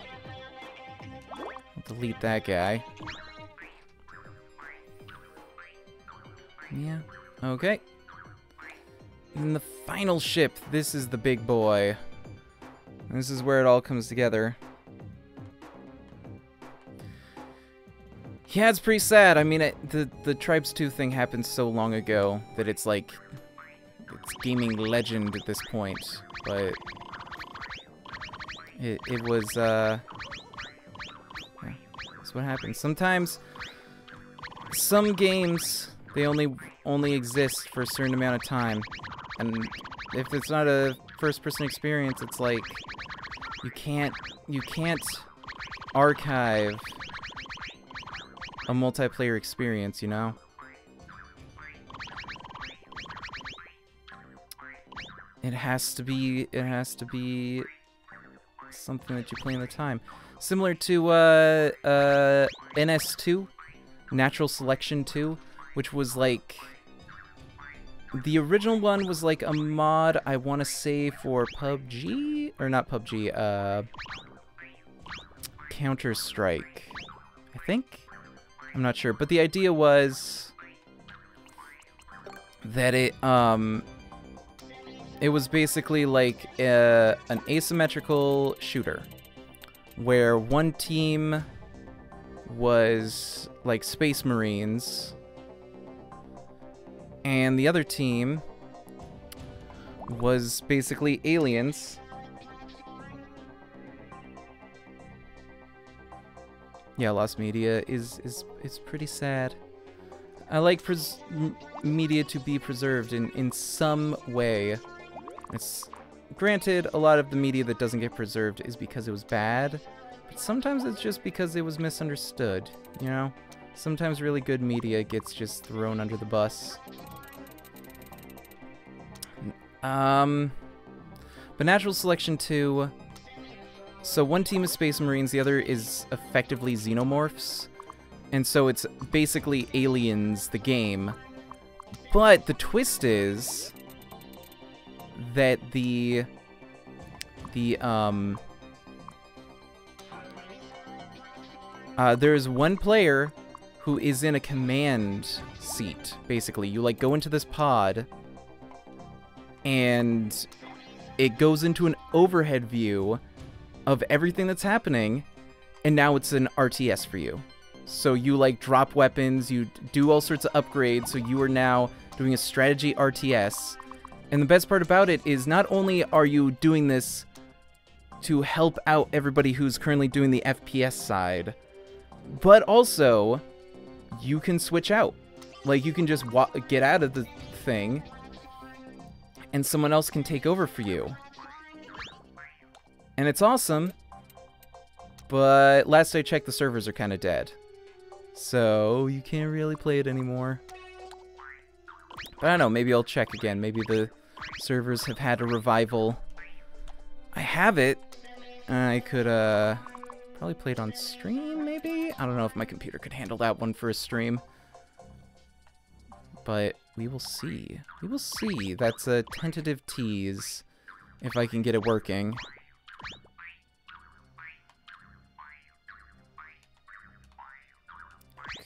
I'll delete that guy. Yeah. Okay. And the final ship. This is the big boy. This is where it all comes together. Yeah, it's pretty sad. I mean, it, the the Tribes 2 thing happened so long ago that it's like gaming legend at this point. But it it was uh yeah, that's what happens. Sometimes some games they only only exist for a certain amount of time. And if it's not a first-person experience, it's like you can't you can't archive a multiplayer experience, you know? It has to be it has to be something that you play in the time. Similar to uh uh NS2, Natural Selection 2 which was like the original one was like a mod I want to say for PUBG or not PUBG uh Counter Strike I think I'm not sure but the idea was that it um it was basically like a, an asymmetrical shooter where one team was like space marines and the other team was basically aliens. Yeah, Lost Media is is is pretty sad. I like media to be preserved in in some way. It's granted a lot of the media that doesn't get preserved is because it was bad, but sometimes it's just because it was misunderstood, you know? Sometimes really good media gets just thrown under the bus. Um, but Natural Selection 2... So one team is Space Marines, the other is effectively Xenomorphs. And so it's basically Aliens, the game. But the twist is that the the um uh, there's one player who is in a command seat basically you like go into this pod and it goes into an overhead view of everything that's happening, and now it's an RTS for you. So you like drop weapons, you do all sorts of upgrades, so you are now doing a strategy RTS. And the best part about it is not only are you doing this to help out everybody who's currently doing the FPS side, but also you can switch out. Like, you can just get out of the thing, and someone else can take over for you. And it's awesome, but last I checked, the servers are kind of dead. So, you can't really play it anymore. But I don't know, maybe I'll check again. Maybe the servers have had a revival. I have it. I could, uh, probably play it on stream, maybe? I don't know if my computer could handle that one for a stream. But we will see. We will see. That's a tentative tease, if I can get it working.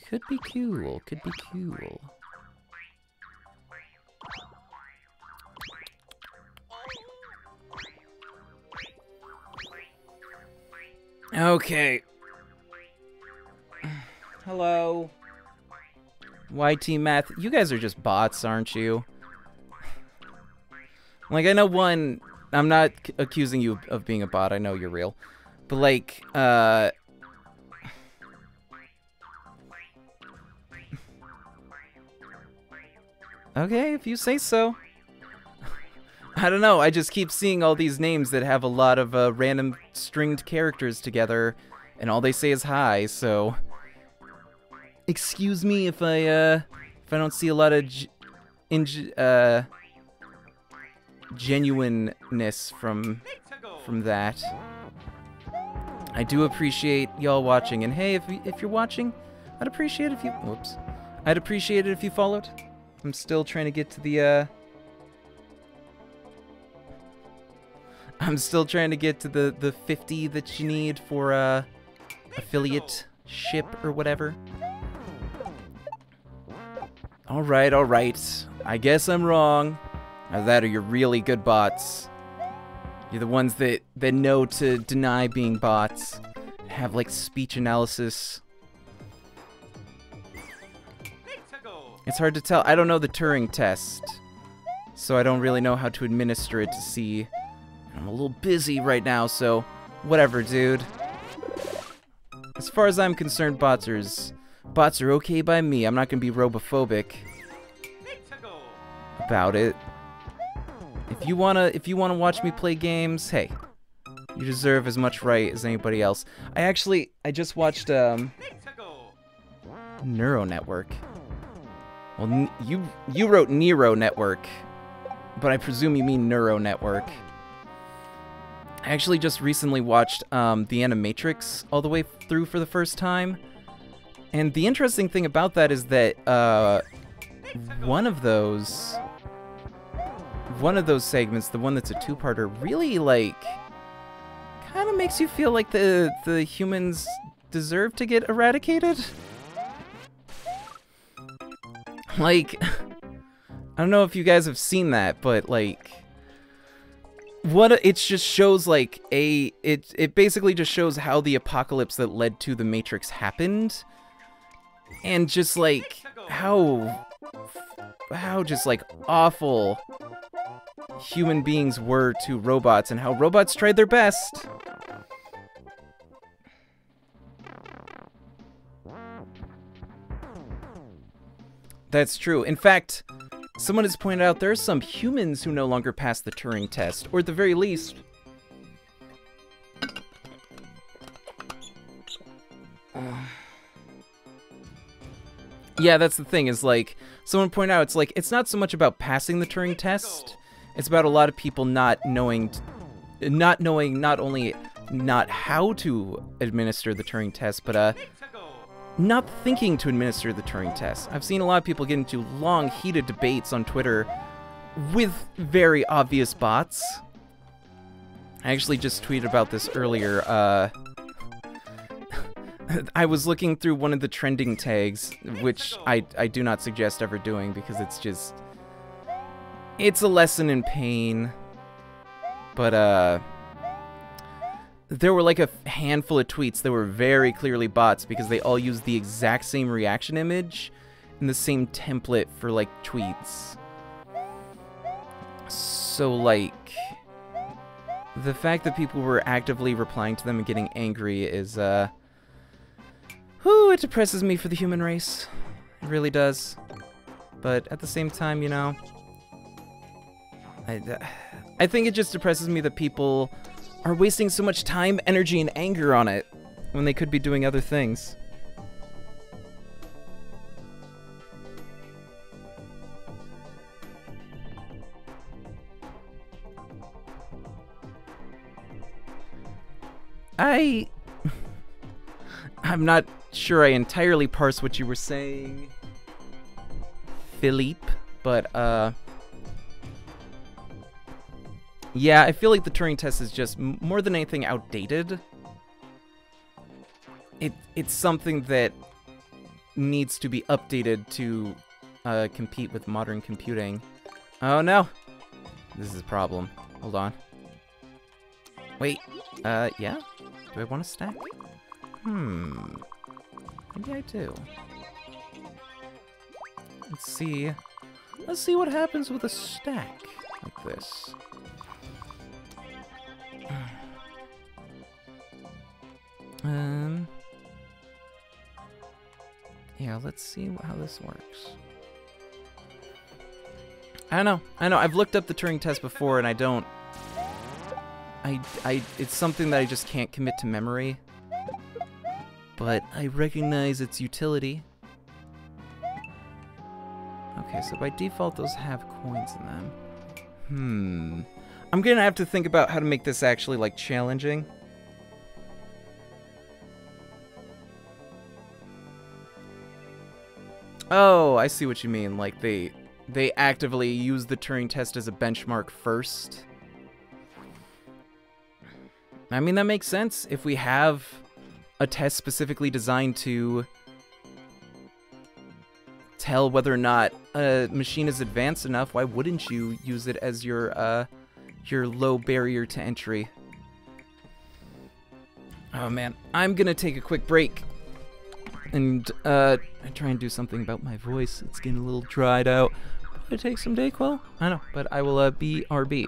Could be cool, could be cool. Okay. Hello. YT Math, you guys are just bots, aren't you? Like, I know one, I'm not accusing you of being a bot, I know you're real. But, like, uh... Okay, if you say so. I don't know, I just keep seeing all these names that have a lot of uh, random stringed characters together, and all they say is hi, so... Excuse me if I, uh, if I don't see a lot of uh, genuineness from, from that. I do appreciate y'all watching, and hey, if, if you're watching, I'd appreciate if you, whoops, I'd appreciate it if you followed. I'm still trying to get to the, uh, I'm still trying to get to the, the 50 that you need for uh, affiliate ship or whatever. Alright, alright. I guess I'm wrong. Either that or you're really good bots. You're the ones that, that know to deny being bots. Have, like, speech analysis. It's hard to tell. I don't know the Turing test. So I don't really know how to administer it to see I'm a little busy right now, so whatever, dude. As far as I'm concerned, bots are, bots are okay by me. I'm not going to be robophobic about it. If you wanna, if you wanna watch me play games, hey, you deserve as much right as anybody else. I actually, I just watched um, Neuro Network. Well, you you wrote Neuro Network, but I presume you mean Neuro Network. I actually just recently watched um, The Animatrix all the way through for the first time. And the interesting thing about that is that uh, one of those one of those segments, the one that's a two-parter, really like kind of makes you feel like the the humans deserve to get eradicated. Like I don't know if you guys have seen that, but like what it just shows like a it it basically just shows how the apocalypse that led to the matrix happened. And just like how how just like awful human beings were to robots and how robots tried their best. That's true. In fact Someone has pointed out there are some humans who no longer pass the Turing test, or at the very least... yeah, that's the thing, is like, someone pointed out, it's like, it's not so much about passing the Turing test, it's about a lot of people not knowing, not knowing not only not how to administer the Turing test, but uh, not thinking to administer the Turing test. I've seen a lot of people get into long, heated debates on Twitter with very obvious bots. I actually just tweeted about this earlier. Uh, I was looking through one of the trending tags, which I, I do not suggest ever doing because it's just... It's a lesson in pain. But, uh there were like a handful of tweets that were very clearly bots because they all used the exact same reaction image and the same template for like tweets. So like the fact that people were actively replying to them and getting angry is uh whew, it depresses me for the human race. It really does. But at the same time, you know, I, I think it just depresses me that people are wasting so much time, energy, and anger on it when they could be doing other things. I... I'm not sure I entirely parse what you were saying, Philippe, but, uh... Yeah, I feel like the Turing test is just, more than anything, outdated. It It's something that needs to be updated to uh, compete with modern computing. Oh no! This is a problem. Hold on. Wait, uh, yeah? Do I want a stack? Hmm. Maybe I do. Let's see. Let's see what happens with a stack like this. Um. Yeah, let's see how this works. I don't know. I know. I've looked up the Turing test before, and I don't. I, I, it's something that I just can't commit to memory. But I recognize its utility. Okay, so by default, those have coins in them. Hmm. I'm gonna have to think about how to make this actually, like, challenging. Oh, I see what you mean. Like, they they actively use the Turing test as a benchmark first. I mean, that makes sense. If we have a test specifically designed to tell whether or not a machine is advanced enough, why wouldn't you use it as your uh, your low barrier to entry? Oh man, I'm gonna take a quick break and uh, I try and do something about my voice. It's getting a little dried out. Probably take some Dayquil. I know, but I will uh, be RB.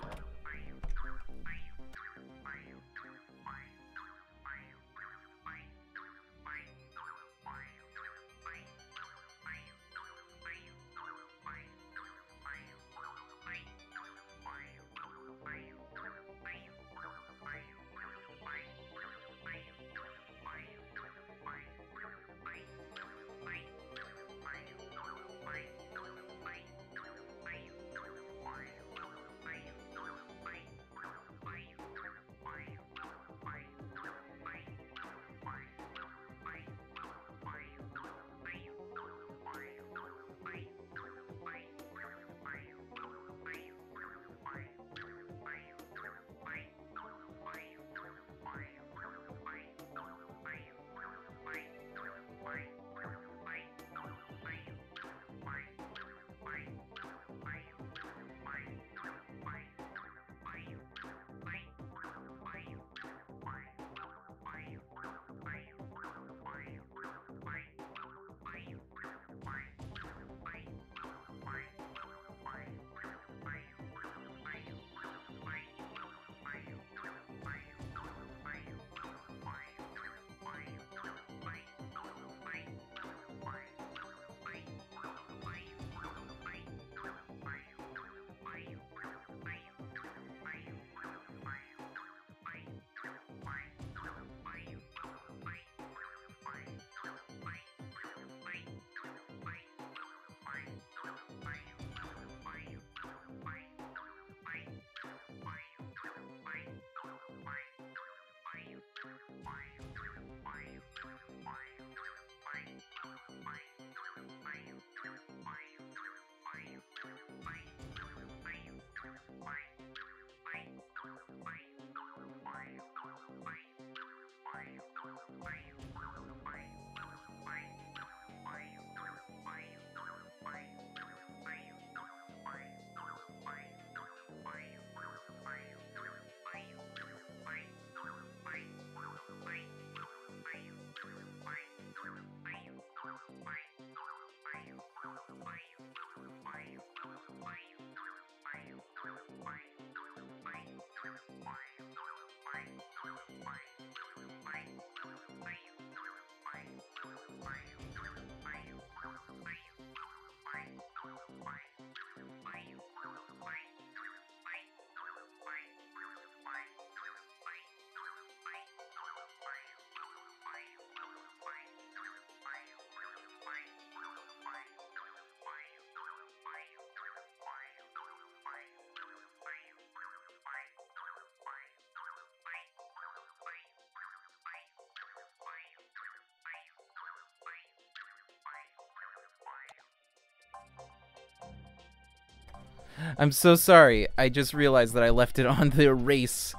I'm so sorry. I just realized that I left it on the erase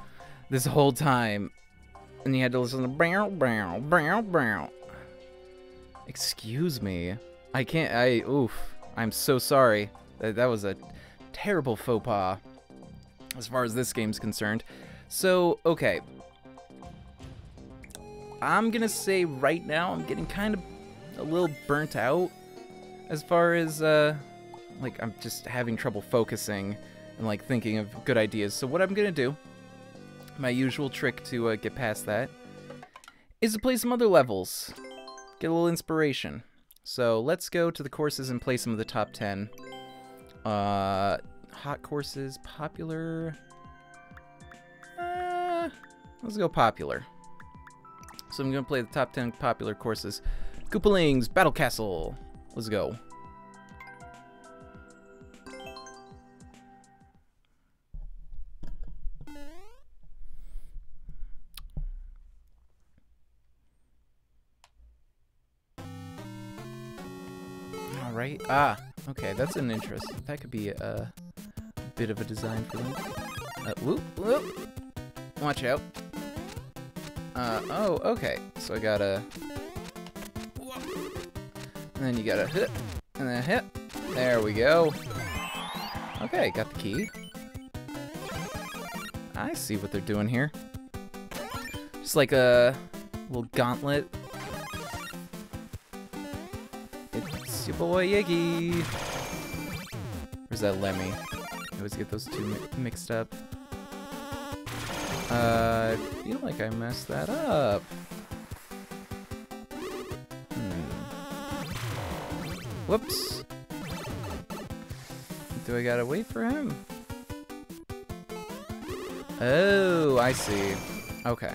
this whole time. And you had to listen to brow, brow, brow, brow. Excuse me. I can't, I, oof. I'm so sorry. That, that was a terrible faux pas as far as this game's concerned. So, okay. I'm gonna say right now I'm getting kind of a little burnt out as far as, uh, like, I'm just having trouble focusing and, like, thinking of good ideas. So what I'm gonna do, my usual trick to uh, get past that, is to play some other levels. Get a little inspiration. So let's go to the courses and play some of the top 10. Uh, hot courses, popular. Uh, let's go popular. So I'm to play the top 10 popular courses. Koopalings, Battle Castle. Let's go. Ah, okay. That's an interest. That could be a bit of a design for them. Uh, whoop, whoop. Watch out. Uh, oh, okay. So I gotta... And then you gotta hit, and then hit. There we go. Okay, got the key. I see what they're doing here. Just like a little gauntlet. Boy Iggy. Where's that Lemmy? I always get those two mi mixed up. Uh, I feel like I messed that up. Hmm. Whoops. Do I gotta wait for him? Oh, I see. Okay.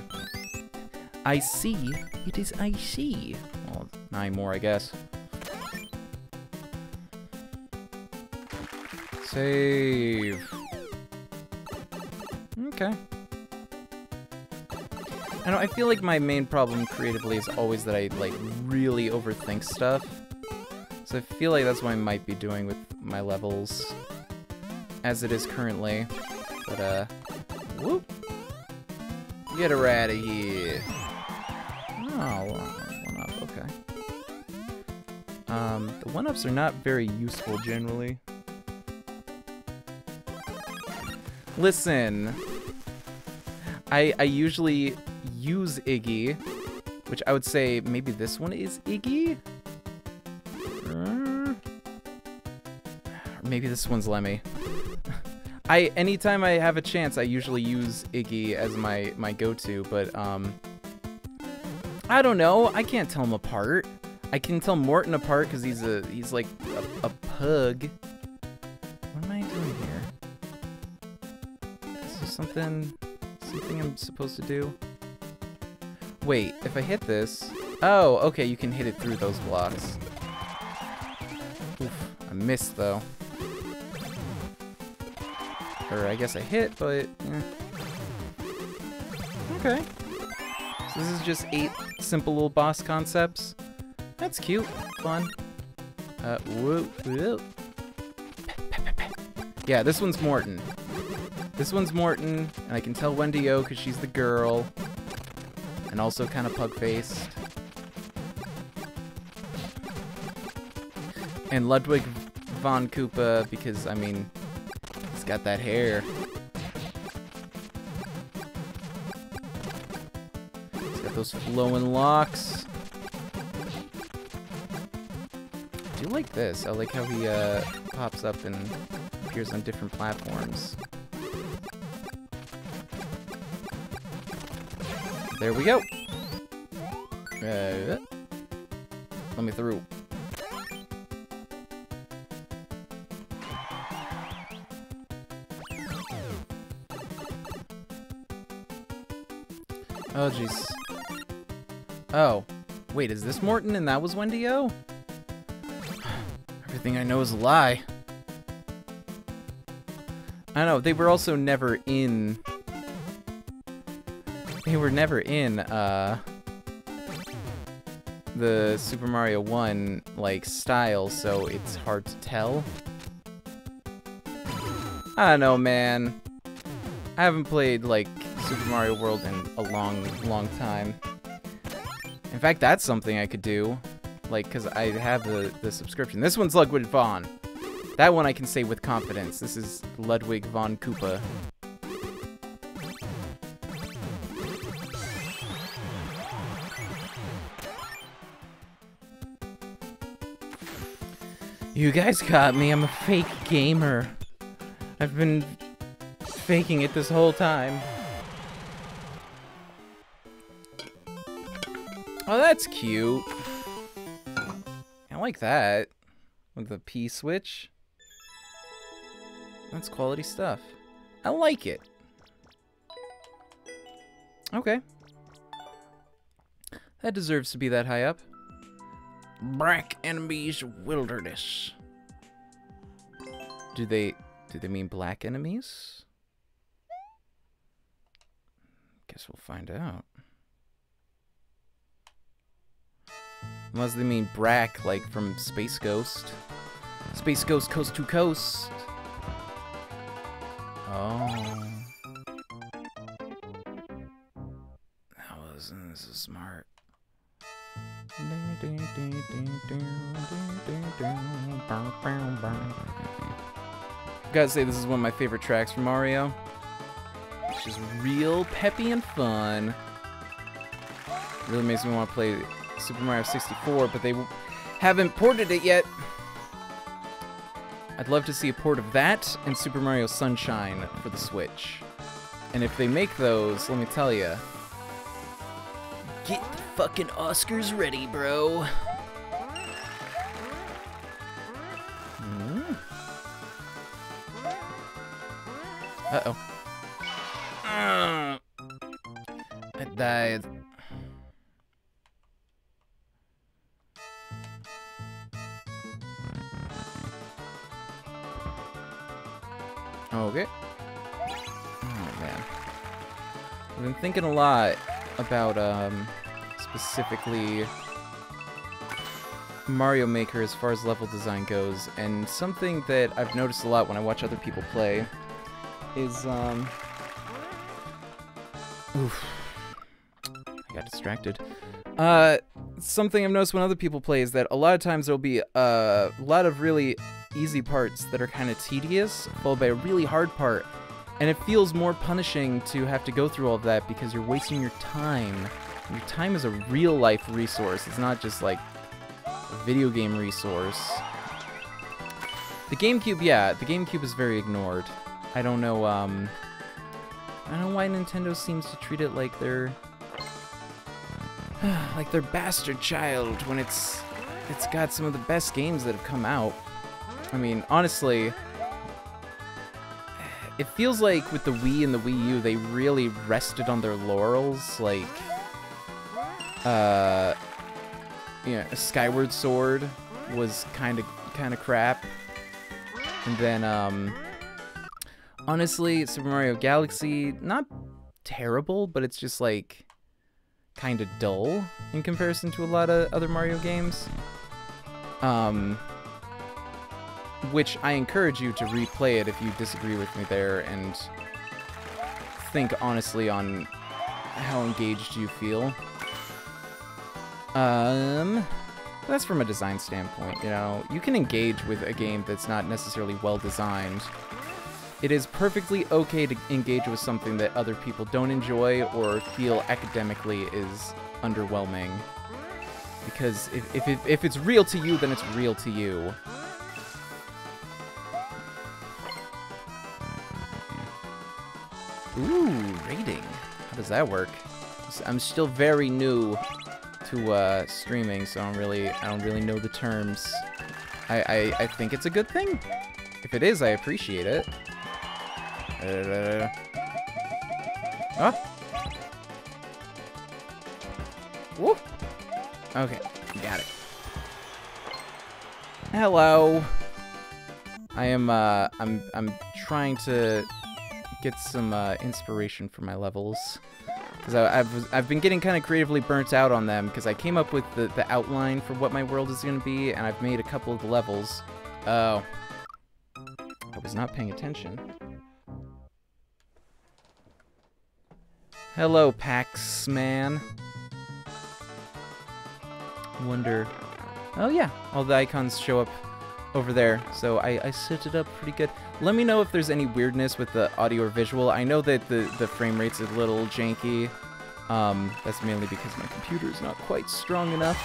I see. It is I see. Well, nine more, I guess. Save. Okay. I know, I feel like my main problem creatively is always that I, like, really overthink stuff. So I feel like that's what I might be doing with my levels as it is currently. But, uh, whoop. Get her out of here. Oh, one up, okay. Um, the one-ups are not very useful generally. Listen, I, I usually use Iggy, which I would say maybe this one is Iggy? Or maybe this one's Lemmy. I anytime I have a chance, I usually use Iggy as my my go-to, but um, I don't know. I can't tell them apart. I can tell Morton apart because he's a he's like a, a pug. Something something I'm supposed to do? Wait, if I hit this... Oh, okay, you can hit it through those blocks. Oof, I missed, though. Or I guess I hit, but... Eh. Okay. So this is just eight simple little boss concepts. That's cute. Fun. Uh, whoop, whoop. Yeah, this one's Morton. This one's Morton, and I can tell Wendy O because she's the girl. And also kind of pug-faced. And Ludwig von Koopa because, I mean, he's got that hair. He's got those flowing locks. I do like this. I like how he uh, pops up and appears on different platforms. There we go. Uh, let me through. Oh, jeez. Oh. Wait, is this Morton and that was Wendy O? Everything I know is a lie. I know, they were also never in they were never in uh, the Super Mario 1 like style, so it's hard to tell. I don't know, man. I haven't played, like, Super Mario World in a long, long time. In fact, that's something I could do. Like, because I have the, the subscription. This one's Ludwig von. That one I can say with confidence. This is Ludwig von Koopa. You guys caught me. I'm a fake gamer. I've been faking it this whole time. Oh, that's cute. I like that. With the P switch. That's quality stuff. I like it. Okay. That deserves to be that high up. Brack enemies wilderness. Do they do they mean black enemies? Guess we'll find out. Unless they mean Brak, like from Space Ghost. Space Ghost Coast to Coast. Oh. That was this is smart. Gotta say, this is one of my favorite tracks from Mario. It's just real peppy and fun. Really makes me want to play Super Mario 64, but they haven't ported it yet. I'd love to see a port of that and Super Mario Sunshine for the Switch. And if they make those, let me tell you, get fucking Oscars ready, bro. Mm. Uh-oh. Uh, I died. Okay. Oh, man. I've been thinking a lot about, um, specifically Mario Maker as far as level design goes, and something that I've noticed a lot when I watch other people play is, um... Oof. I got distracted. Uh, something I've noticed when other people play is that a lot of times there'll be a lot of really easy parts that are kind of tedious, followed by a really hard part. And it feels more punishing to have to go through all of that because you're wasting your time. Your time is a real life resource. It's not just like a video game resource. The GameCube, yeah, the GameCube is very ignored. I don't know, um... I don't know why Nintendo seems to treat it like they're... like their bastard child when it's... It's got some of the best games that have come out. I mean, honestly, it feels like with the Wii and the Wii U, they really rested on their laurels. Like, uh, you know, Skyward Sword was kind of kind of crap, and then um, honestly, Super Mario Galaxy not terrible, but it's just like kind of dull in comparison to a lot of other Mario games. Um, which I encourage you to replay it if you disagree with me there and think honestly on how engaged you feel. Um, that's from a design standpoint, you know. You can engage with a game that's not necessarily well designed. It is perfectly okay to engage with something that other people don't enjoy or feel academically is underwhelming. Because if, if, if it's real to you, then it's real to you. Ooh, rating. How does that work? I'm still very new to uh, streaming, so I don't really, I don't really know the terms. I, I, I think it's a good thing. If it is, I appreciate it. Uh, oh. Woo. Okay, got it. Hello. I am, uh, I'm, I'm trying to get some uh, inspiration for my levels because I've, I've been getting kind of creatively burnt out on them because I came up with the, the outline for what my world is going to be and I've made a couple of the levels. Oh. I was not paying attention. Hello, Paxman. Wonder. Oh yeah, all the icons show up over there, so I, I set it up pretty good. Let me know if there's any weirdness with the audio or visual. I know that the, the frame rate's a little janky. Um, that's mainly because my computer's not quite strong enough.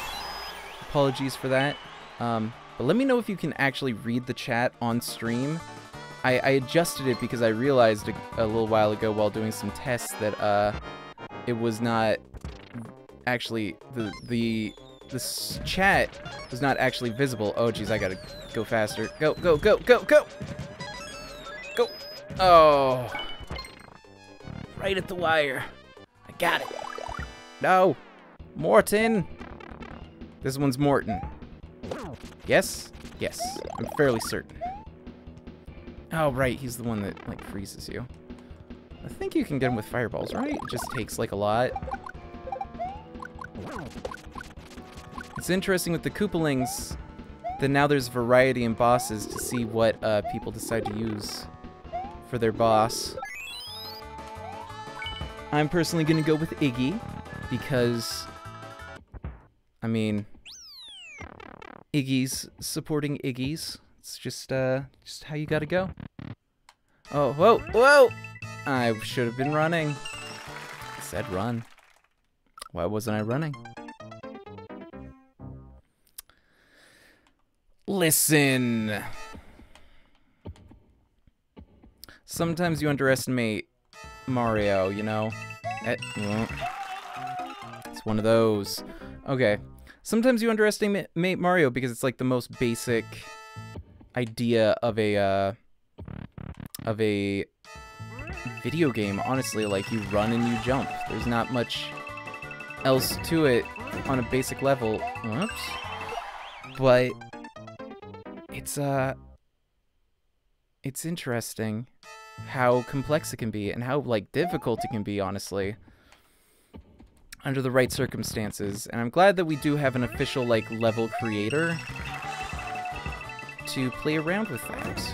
Apologies for that. Um, but let me know if you can actually read the chat on stream. I, I adjusted it because I realized a, a, little while ago while doing some tests that uh, it was not actually the the this chat was not actually visible. Oh geez, I gotta go faster. Go go go go go. Oh, right at the wire. I got it. No, Morton. This one's Morton. Yes? Yes. I'm fairly certain. Oh, right. He's the one that, like, freezes you. I think you can get him with fireballs, right? It just takes, like, a lot. It's interesting with the Koopalings that now there's variety in bosses to see what uh, people decide to use for their boss. I'm personally going to go with Iggy because, I mean, Iggy's supporting Iggy's. It's just uh just how you gotta go. Oh, whoa, whoa! I should have been running. I said run. Why wasn't I running? Listen. Sometimes you underestimate Mario, you know? Eh, it's one of those. Okay. Sometimes you underestimate Mario because it's like the most basic idea of a uh, of a video game. Honestly, like you run and you jump. There's not much else to it on a basic level. Whoops. But it's uh it's interesting how complex it can be and how like difficult it can be honestly under the right circumstances. And I'm glad that we do have an official, like, level creator to play around with things.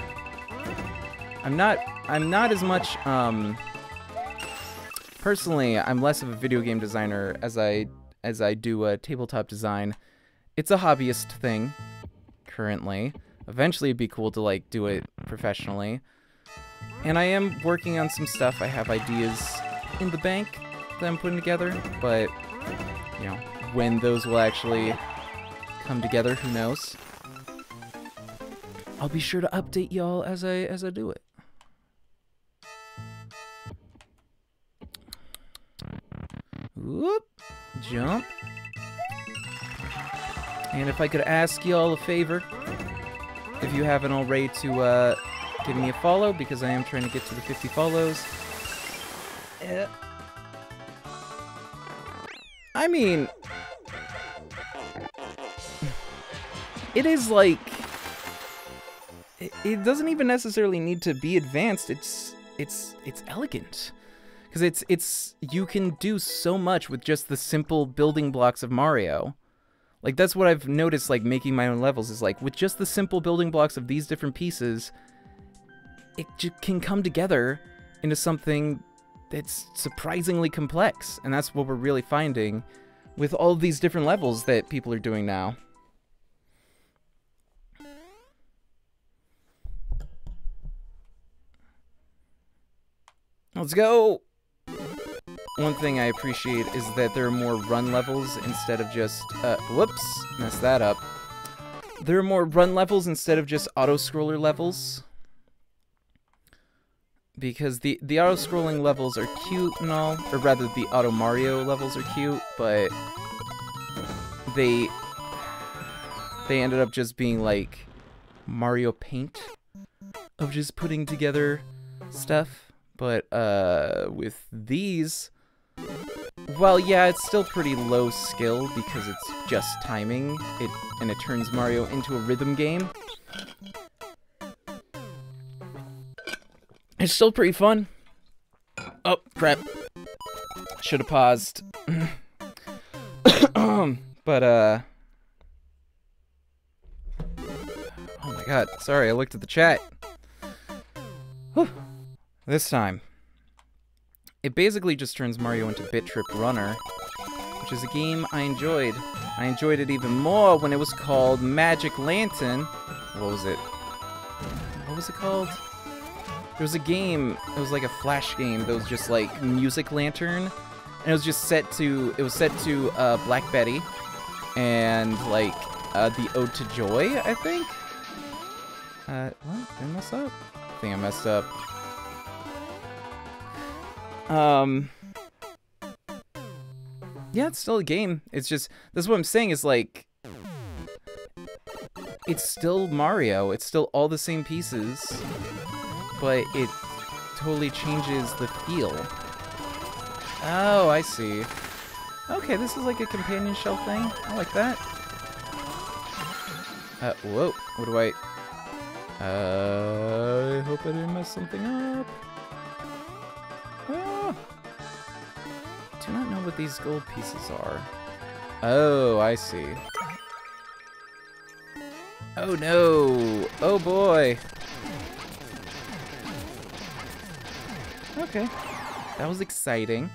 I'm not, I'm not as much, um, personally, I'm less of a video game designer as I, as I do a tabletop design. It's a hobbyist thing, currently. Eventually it'd be cool to, like, do it professionally. And I am working on some stuff. I have ideas in the bank that I'm putting together, but, you know, when those will actually come together, who knows? I'll be sure to update y'all as I as I do it. Whoop, jump. And if I could ask y'all a favor, if you haven't already, to uh, give me a follow because I am trying to get to the 50 follows. Yeah. I mean, it is like it, it, doesn't even necessarily need to be advanced. It's it's it's elegant because it's it's you can do so much with just the simple building blocks of Mario. Like that's what I've noticed like making my own levels is like with just the simple building blocks of these different pieces it can come together into something that's surprisingly complex, and that's what we're really finding with all these different levels that people are doing now. Let's go! One thing I appreciate is that there are more run levels instead of just, uh, whoops, messed that up. There are more run levels instead of just auto-scroller levels because the the auto scrolling levels are cute and all, or rather the auto Mario levels are cute, but they they ended up just being like Mario Paint of just putting together stuff. But uh, with these, well, yeah, it's still pretty low skill because it's just timing. It and it turns Mario into a rhythm game. It's still pretty fun. Oh, crap. Should have paused. but, uh... Oh my god, sorry, I looked at the chat. Whew. This time, it basically just turns Mario into Bit Trip Runner, which is a game I enjoyed. I enjoyed it even more when it was called Magic Lantern. What was it? What was it called? There was a game, it was like a flash game that was just like Music Lantern. And it was just set to, it was set to uh, Black Betty and like uh, the Ode to Joy, I think? Uh, what? Did I mess up? I think I messed up. Um, yeah, it's still a game. It's just, that's what I'm saying is like, it's still Mario. It's still all the same pieces, but it totally changes the feel. Oh, I see. Okay, this is like a companion shell thing. I like that. Uh, whoa. What do I... Uh, I hope I didn't mess something up. Ah. Do not know what these gold pieces are. Oh, I see. Oh no! Oh boy! Okay. That was exciting.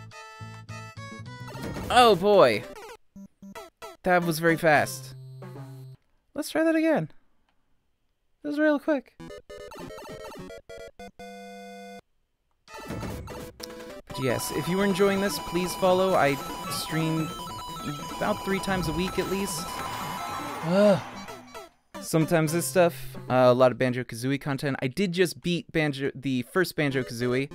Oh boy! That was very fast. Let's try that again. That was real quick. Yes, if you were enjoying this, please follow. I stream about three times a week at least. Ugh. Sometimes this stuff, uh, a lot of Banjo-Kazooie content. I did just beat Banjo, the first Banjo-Kazooie,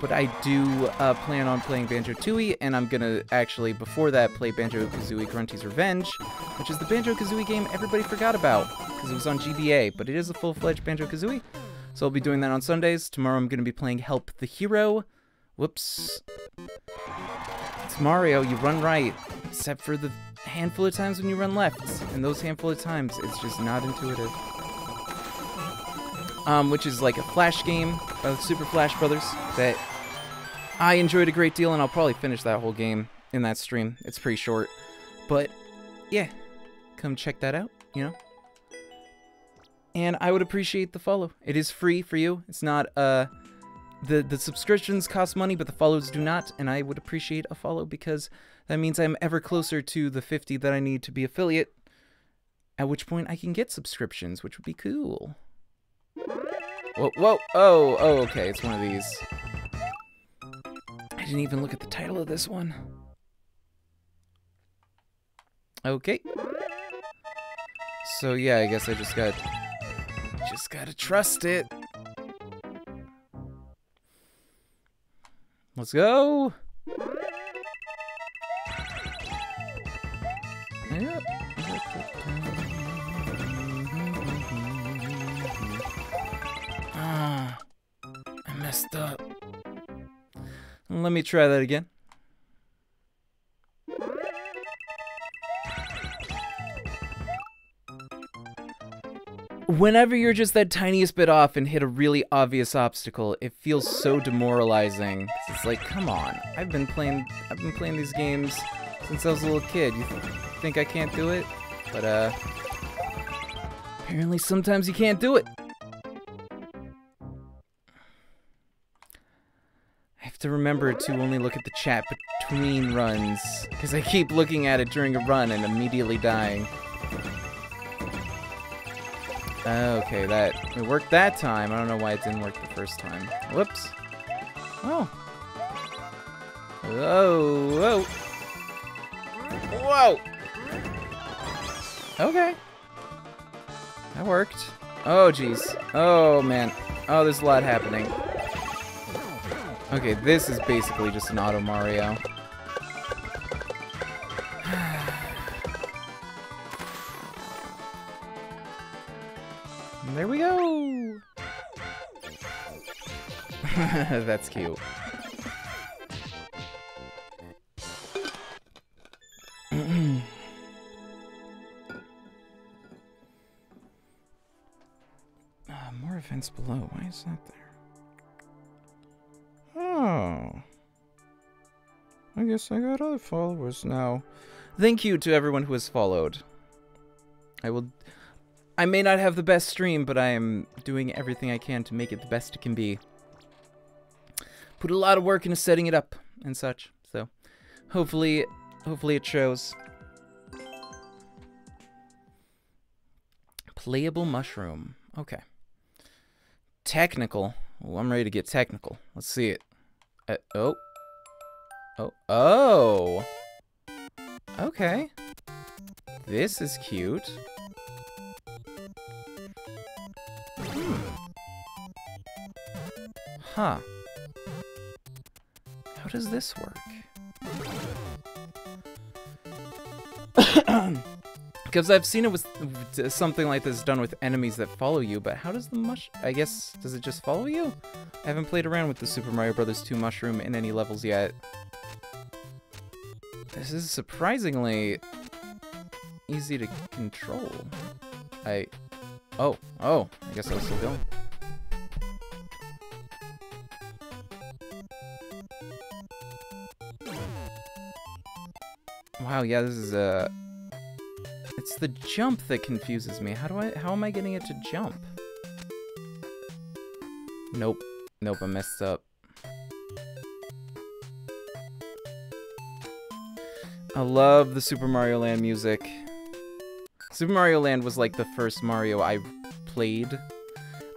but I do uh, plan on playing Banjo-Tooie, and I'm gonna actually, before that, play Banjo-Kazooie Grunty's Revenge, which is the Banjo-Kazooie game everybody forgot about, because it was on GBA, but it is a full-fledged Banjo-Kazooie. So I'll be doing that on Sundays. Tomorrow I'm gonna be playing Help the Hero. Whoops. It's Mario, you run right, except for the handful of times when you run left, and those handful of times, it's just not intuitive. Um, which is like a Flash game by the Super Flash Brothers that I enjoyed a great deal, and I'll probably finish that whole game in that stream. It's pretty short, but yeah, come check that out, you know? And I would appreciate the follow. It is free for you. It's not, uh, the, the subscriptions cost money, but the follows do not, and I would appreciate a follow because that means I'm ever closer to the 50 that I need to be affiliate, at which point I can get subscriptions, which would be cool. Whoa, whoa, oh, oh, okay, it's one of these. Didn't even look at the title of this one. Okay. So yeah, I guess I just got, just gotta trust it. Let's go. Let me try that again. Whenever you're just that tiniest bit off and hit a really obvious obstacle, it feels so demoralizing. It's like, come on, I've been playing, I've been playing these games since I was a little kid. You th think I can't do it? But uh, apparently sometimes you can't do it. To remember to only look at the chat between runs, because I keep looking at it during a run and immediately dying. Okay, that it worked that time. I don't know why it didn't work the first time. Whoops. Oh. Whoa, whoa. Whoa! Okay. That worked. Oh, jeez. Oh, man. Oh, there's a lot happening. Okay, this is basically just an auto Mario. there we go! That's cute. uh, more events below. Why is that there? Oh. I guess I got other followers now. Thank you to everyone who has followed. I will... I may not have the best stream, but I am doing everything I can to make it the best it can be. put a lot of work into setting it up and such. So hopefully, hopefully it shows. Playable mushroom. Okay. Technical. I'm ready to get technical. Let's see it. Uh, oh. Oh. Oh. Okay. This is cute. Hmm. Huh. How does this work? Because I've seen it with, with something like this done with enemies that follow you, but how does the mush... I guess, does it just follow you? I haven't played around with the Super Mario Bros. 2 mushroom in any levels yet. This is surprisingly easy to control. I... Oh, oh, I guess I was still going. Wow, yeah, this is a... Uh it's the jump that confuses me. How do I, how am I getting it to jump? Nope. Nope, I messed up. I love the Super Mario Land music. Super Mario Land was like the first Mario I played.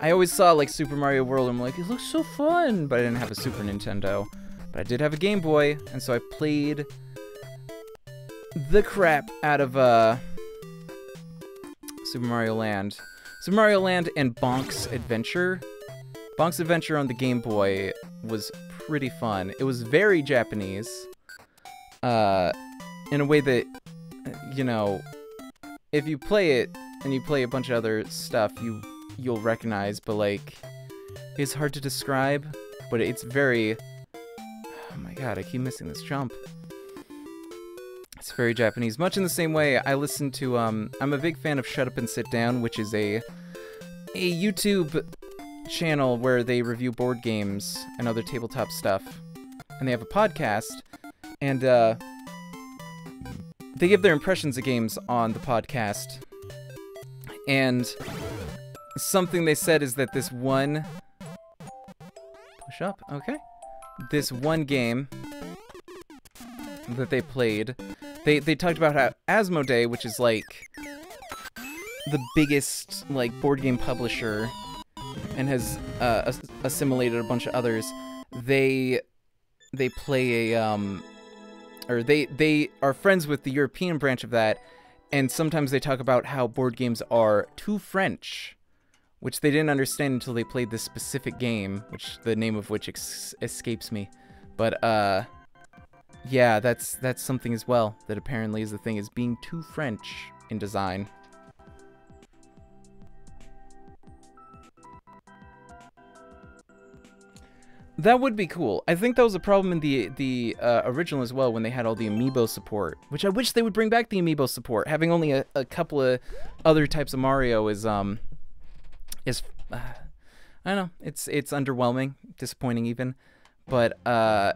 I always saw like Super Mario World and I'm like, it looks so fun, but I didn't have a Super Nintendo. But I did have a Game Boy, and so I played the crap out of uh Super Mario Land. Super Mario Land and Bonk's Adventure. Bonk's Adventure on the Game Boy was pretty fun. It was very Japanese. Uh, in a way that, you know, if you play it and you play a bunch of other stuff, you you'll recognize, but like, it's hard to describe. But it's very. Oh my god, I keep missing this jump. It's very Japanese. Much in the same way, I listen to, um, I'm a big fan of Shut Up and Sit Down, which is a, a YouTube channel where they review board games and other tabletop stuff. And they have a podcast, and, uh, they give their impressions of games on the podcast. And something they said is that this one... Push up, okay. This one game that they played they they talked about how Asmodee, which is like the biggest like board game publisher and has uh, assimilated a bunch of others, they they play a um or they they are friends with the European branch of that, and sometimes they talk about how board games are too French, which they didn't understand until they played this specific game, which the name of which escapes me. But uh yeah, that's that's something as well that apparently is the thing is being too French in design. That would be cool. I think that was a problem in the the uh, original as well when they had all the amiibo support, which I wish they would bring back the amiibo support. Having only a, a couple of other types of Mario is um is uh, I don't know. It's it's underwhelming, disappointing even, but uh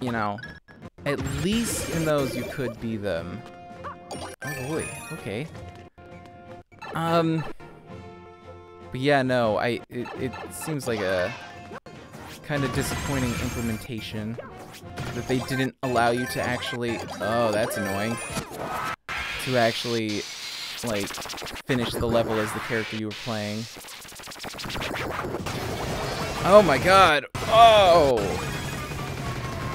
you know at least in those you could be them. Oh boy, okay. Um, but yeah, no, I it, it seems like a kind of disappointing implementation that they didn't allow you to actually. Oh, that's annoying. To actually like finish the level as the character you were playing. Oh my god! Oh!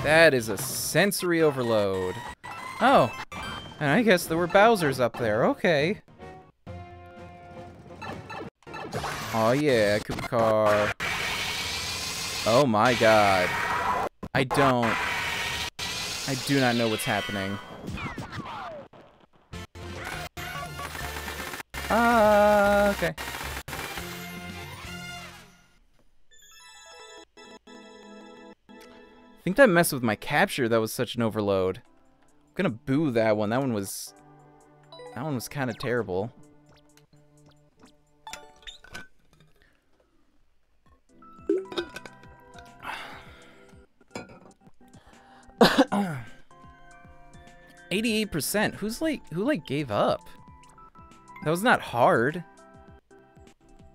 That is a sensory overload. Oh, and I guess there were Bowsers up there. Okay. Oh yeah, Koopa Car. Oh my god. I don't... I do not know what's happening. Ah, uh, okay. I think that messed with my capture. That was such an overload. I'm gonna boo that one. That one was... That one was kind of terrible. Eighty-eight percent. Who's like who like gave up? That was not hard.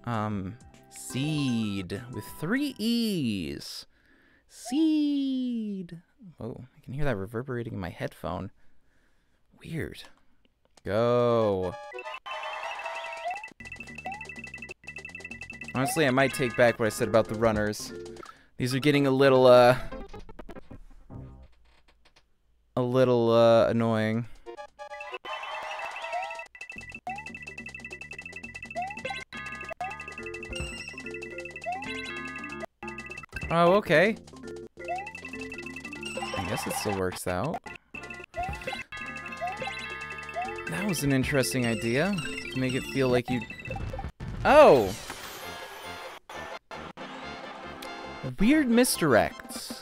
Um, seed with three E's. Seed. Oh, I can hear that reverberating in my headphone. Weird. Go. Honestly, I might take back what I said about the runners. These are getting a little, uh... A little, uh, annoying. Oh, okay. I guess it still works out. That was an interesting idea. To make it feel like you... Oh! Weird misdirects.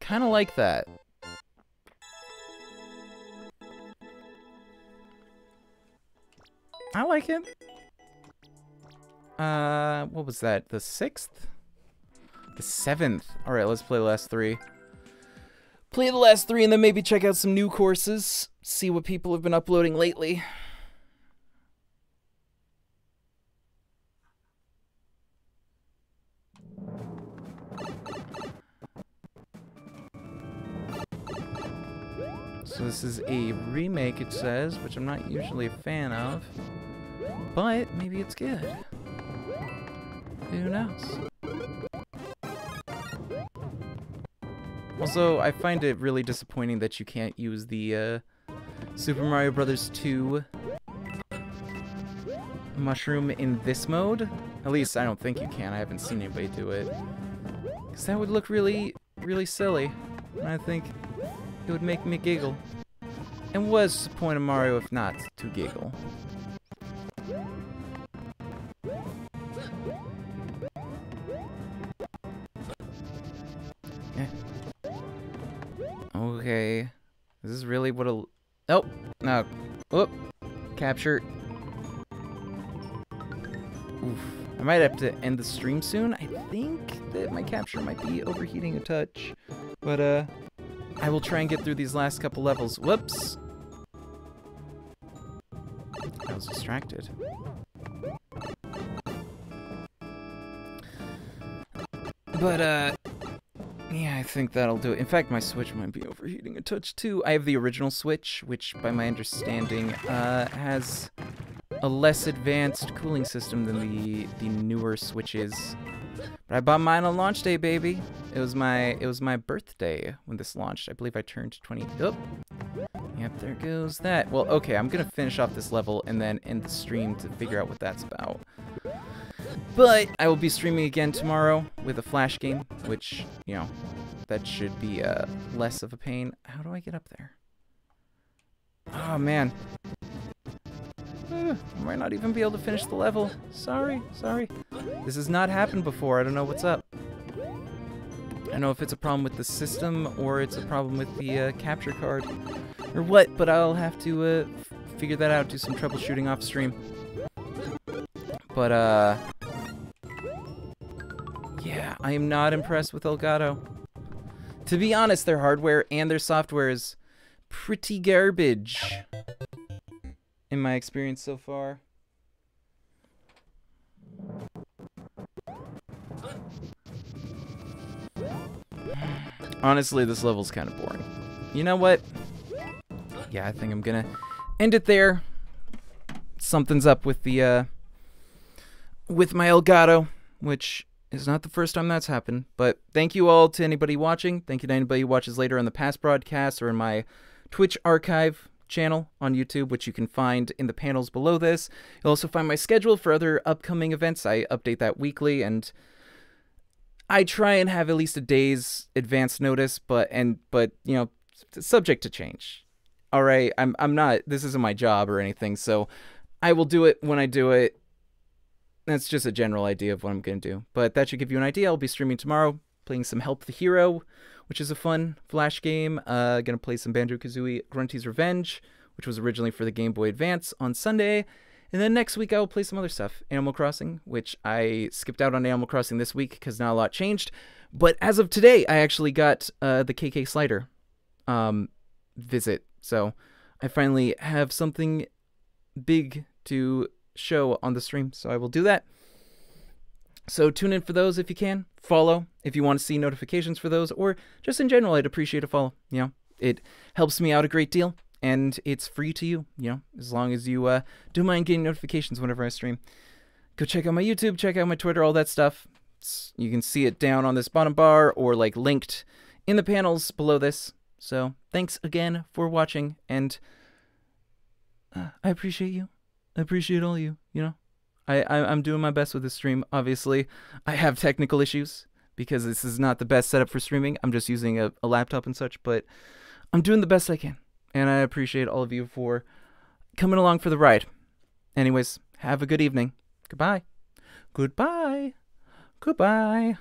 Kind of like that. I like it. Uh, what was that? The sixth? The seventh. All right, let's play the last three. Play the last three and then maybe check out some new courses. See what people have been uploading lately. So this is a remake, it says, which I'm not usually a fan of. But maybe it's good. Who knows? Also, I find it really disappointing that you can't use the uh, Super Mario Brothers 2 mushroom in this mode. At least I don't think you can. I haven't seen anybody do it. Because that would look really, really silly. And I think it would make me giggle. And what's the point of Mario if not to giggle? Okay. This is really what a... Oh! No. Whoop! Capture. Oof. I might have to end the stream soon. I think that my capture might be overheating a touch. But, uh... I will try and get through these last couple levels. Whoops! I was distracted. But, uh... Yeah, I think that'll do it. In fact, my Switch might be overheating a touch too. I have the original Switch, which, by my understanding, uh, has a less advanced cooling system than the the newer Switches. But I bought mine on launch day, baby. It was my it was my birthday when this launched. I believe I turned 20. Oh. Yep, there goes that. Well, okay, I'm gonna finish off this level and then end the stream to figure out what that's about. But I will be streaming again tomorrow with a flash game, which, you know, that should be uh, less of a pain. How do I get up there? Oh, man. Uh, I might not even be able to finish the level. Sorry, sorry. This has not happened before. I don't know what's up. I don't know if it's a problem with the system or it's a problem with the uh, capture card or what, but I'll have to uh, figure that out, do some troubleshooting off stream. But, uh... Yeah, I am not impressed with Elgato. To be honest, their hardware and their software is pretty garbage. In my experience so far. Honestly, this level's kind of boring. You know what? Yeah, I think I'm gonna end it there. Something's up with the, uh, with my Elgato, which is not the first time that's happened. But thank you all to anybody watching. Thank you to anybody who watches later on the past broadcasts or in my Twitch archive channel on YouTube, which you can find in the panels below this. You'll also find my schedule for other upcoming events. I update that weekly and I try and have at least a day's advance notice, but and but you know, subject to change. All right, I'm I'm not this isn't my job or anything, so I will do it when I do it that's just a general idea of what I'm going to do. But that should give you an idea. I'll be streaming tomorrow, playing some Help the Hero, which is a fun Flash game. Uh, to play some Banjo-Kazooie Grunty's Revenge, which was originally for the Game Boy Advance on Sunday. And then next week I will play some other stuff. Animal Crossing, which I skipped out on Animal Crossing this week because not a lot changed. But as of today, I actually got uh, the KK Slider um, visit. So I finally have something big to show on the stream, so I will do that. So tune in for those if you can. Follow if you want to see notifications for those, or just in general, I'd appreciate a follow. You know, it helps me out a great deal, and it's free to you. You know, as long as you uh, do mind getting notifications whenever I stream. Go check out my YouTube, check out my Twitter, all that stuff. It's, you can see it down on this bottom bar or like linked in the panels below this. So thanks again for watching, and uh, I appreciate you. I appreciate all you. You know. I, I am doing my best with this stream. Obviously, I have technical issues because this is not the best setup for streaming. I'm just using a, a laptop and such, but I'm doing the best I can, and I appreciate all of you for coming along for the ride. Anyways, have a good evening. Goodbye. Goodbye. Goodbye.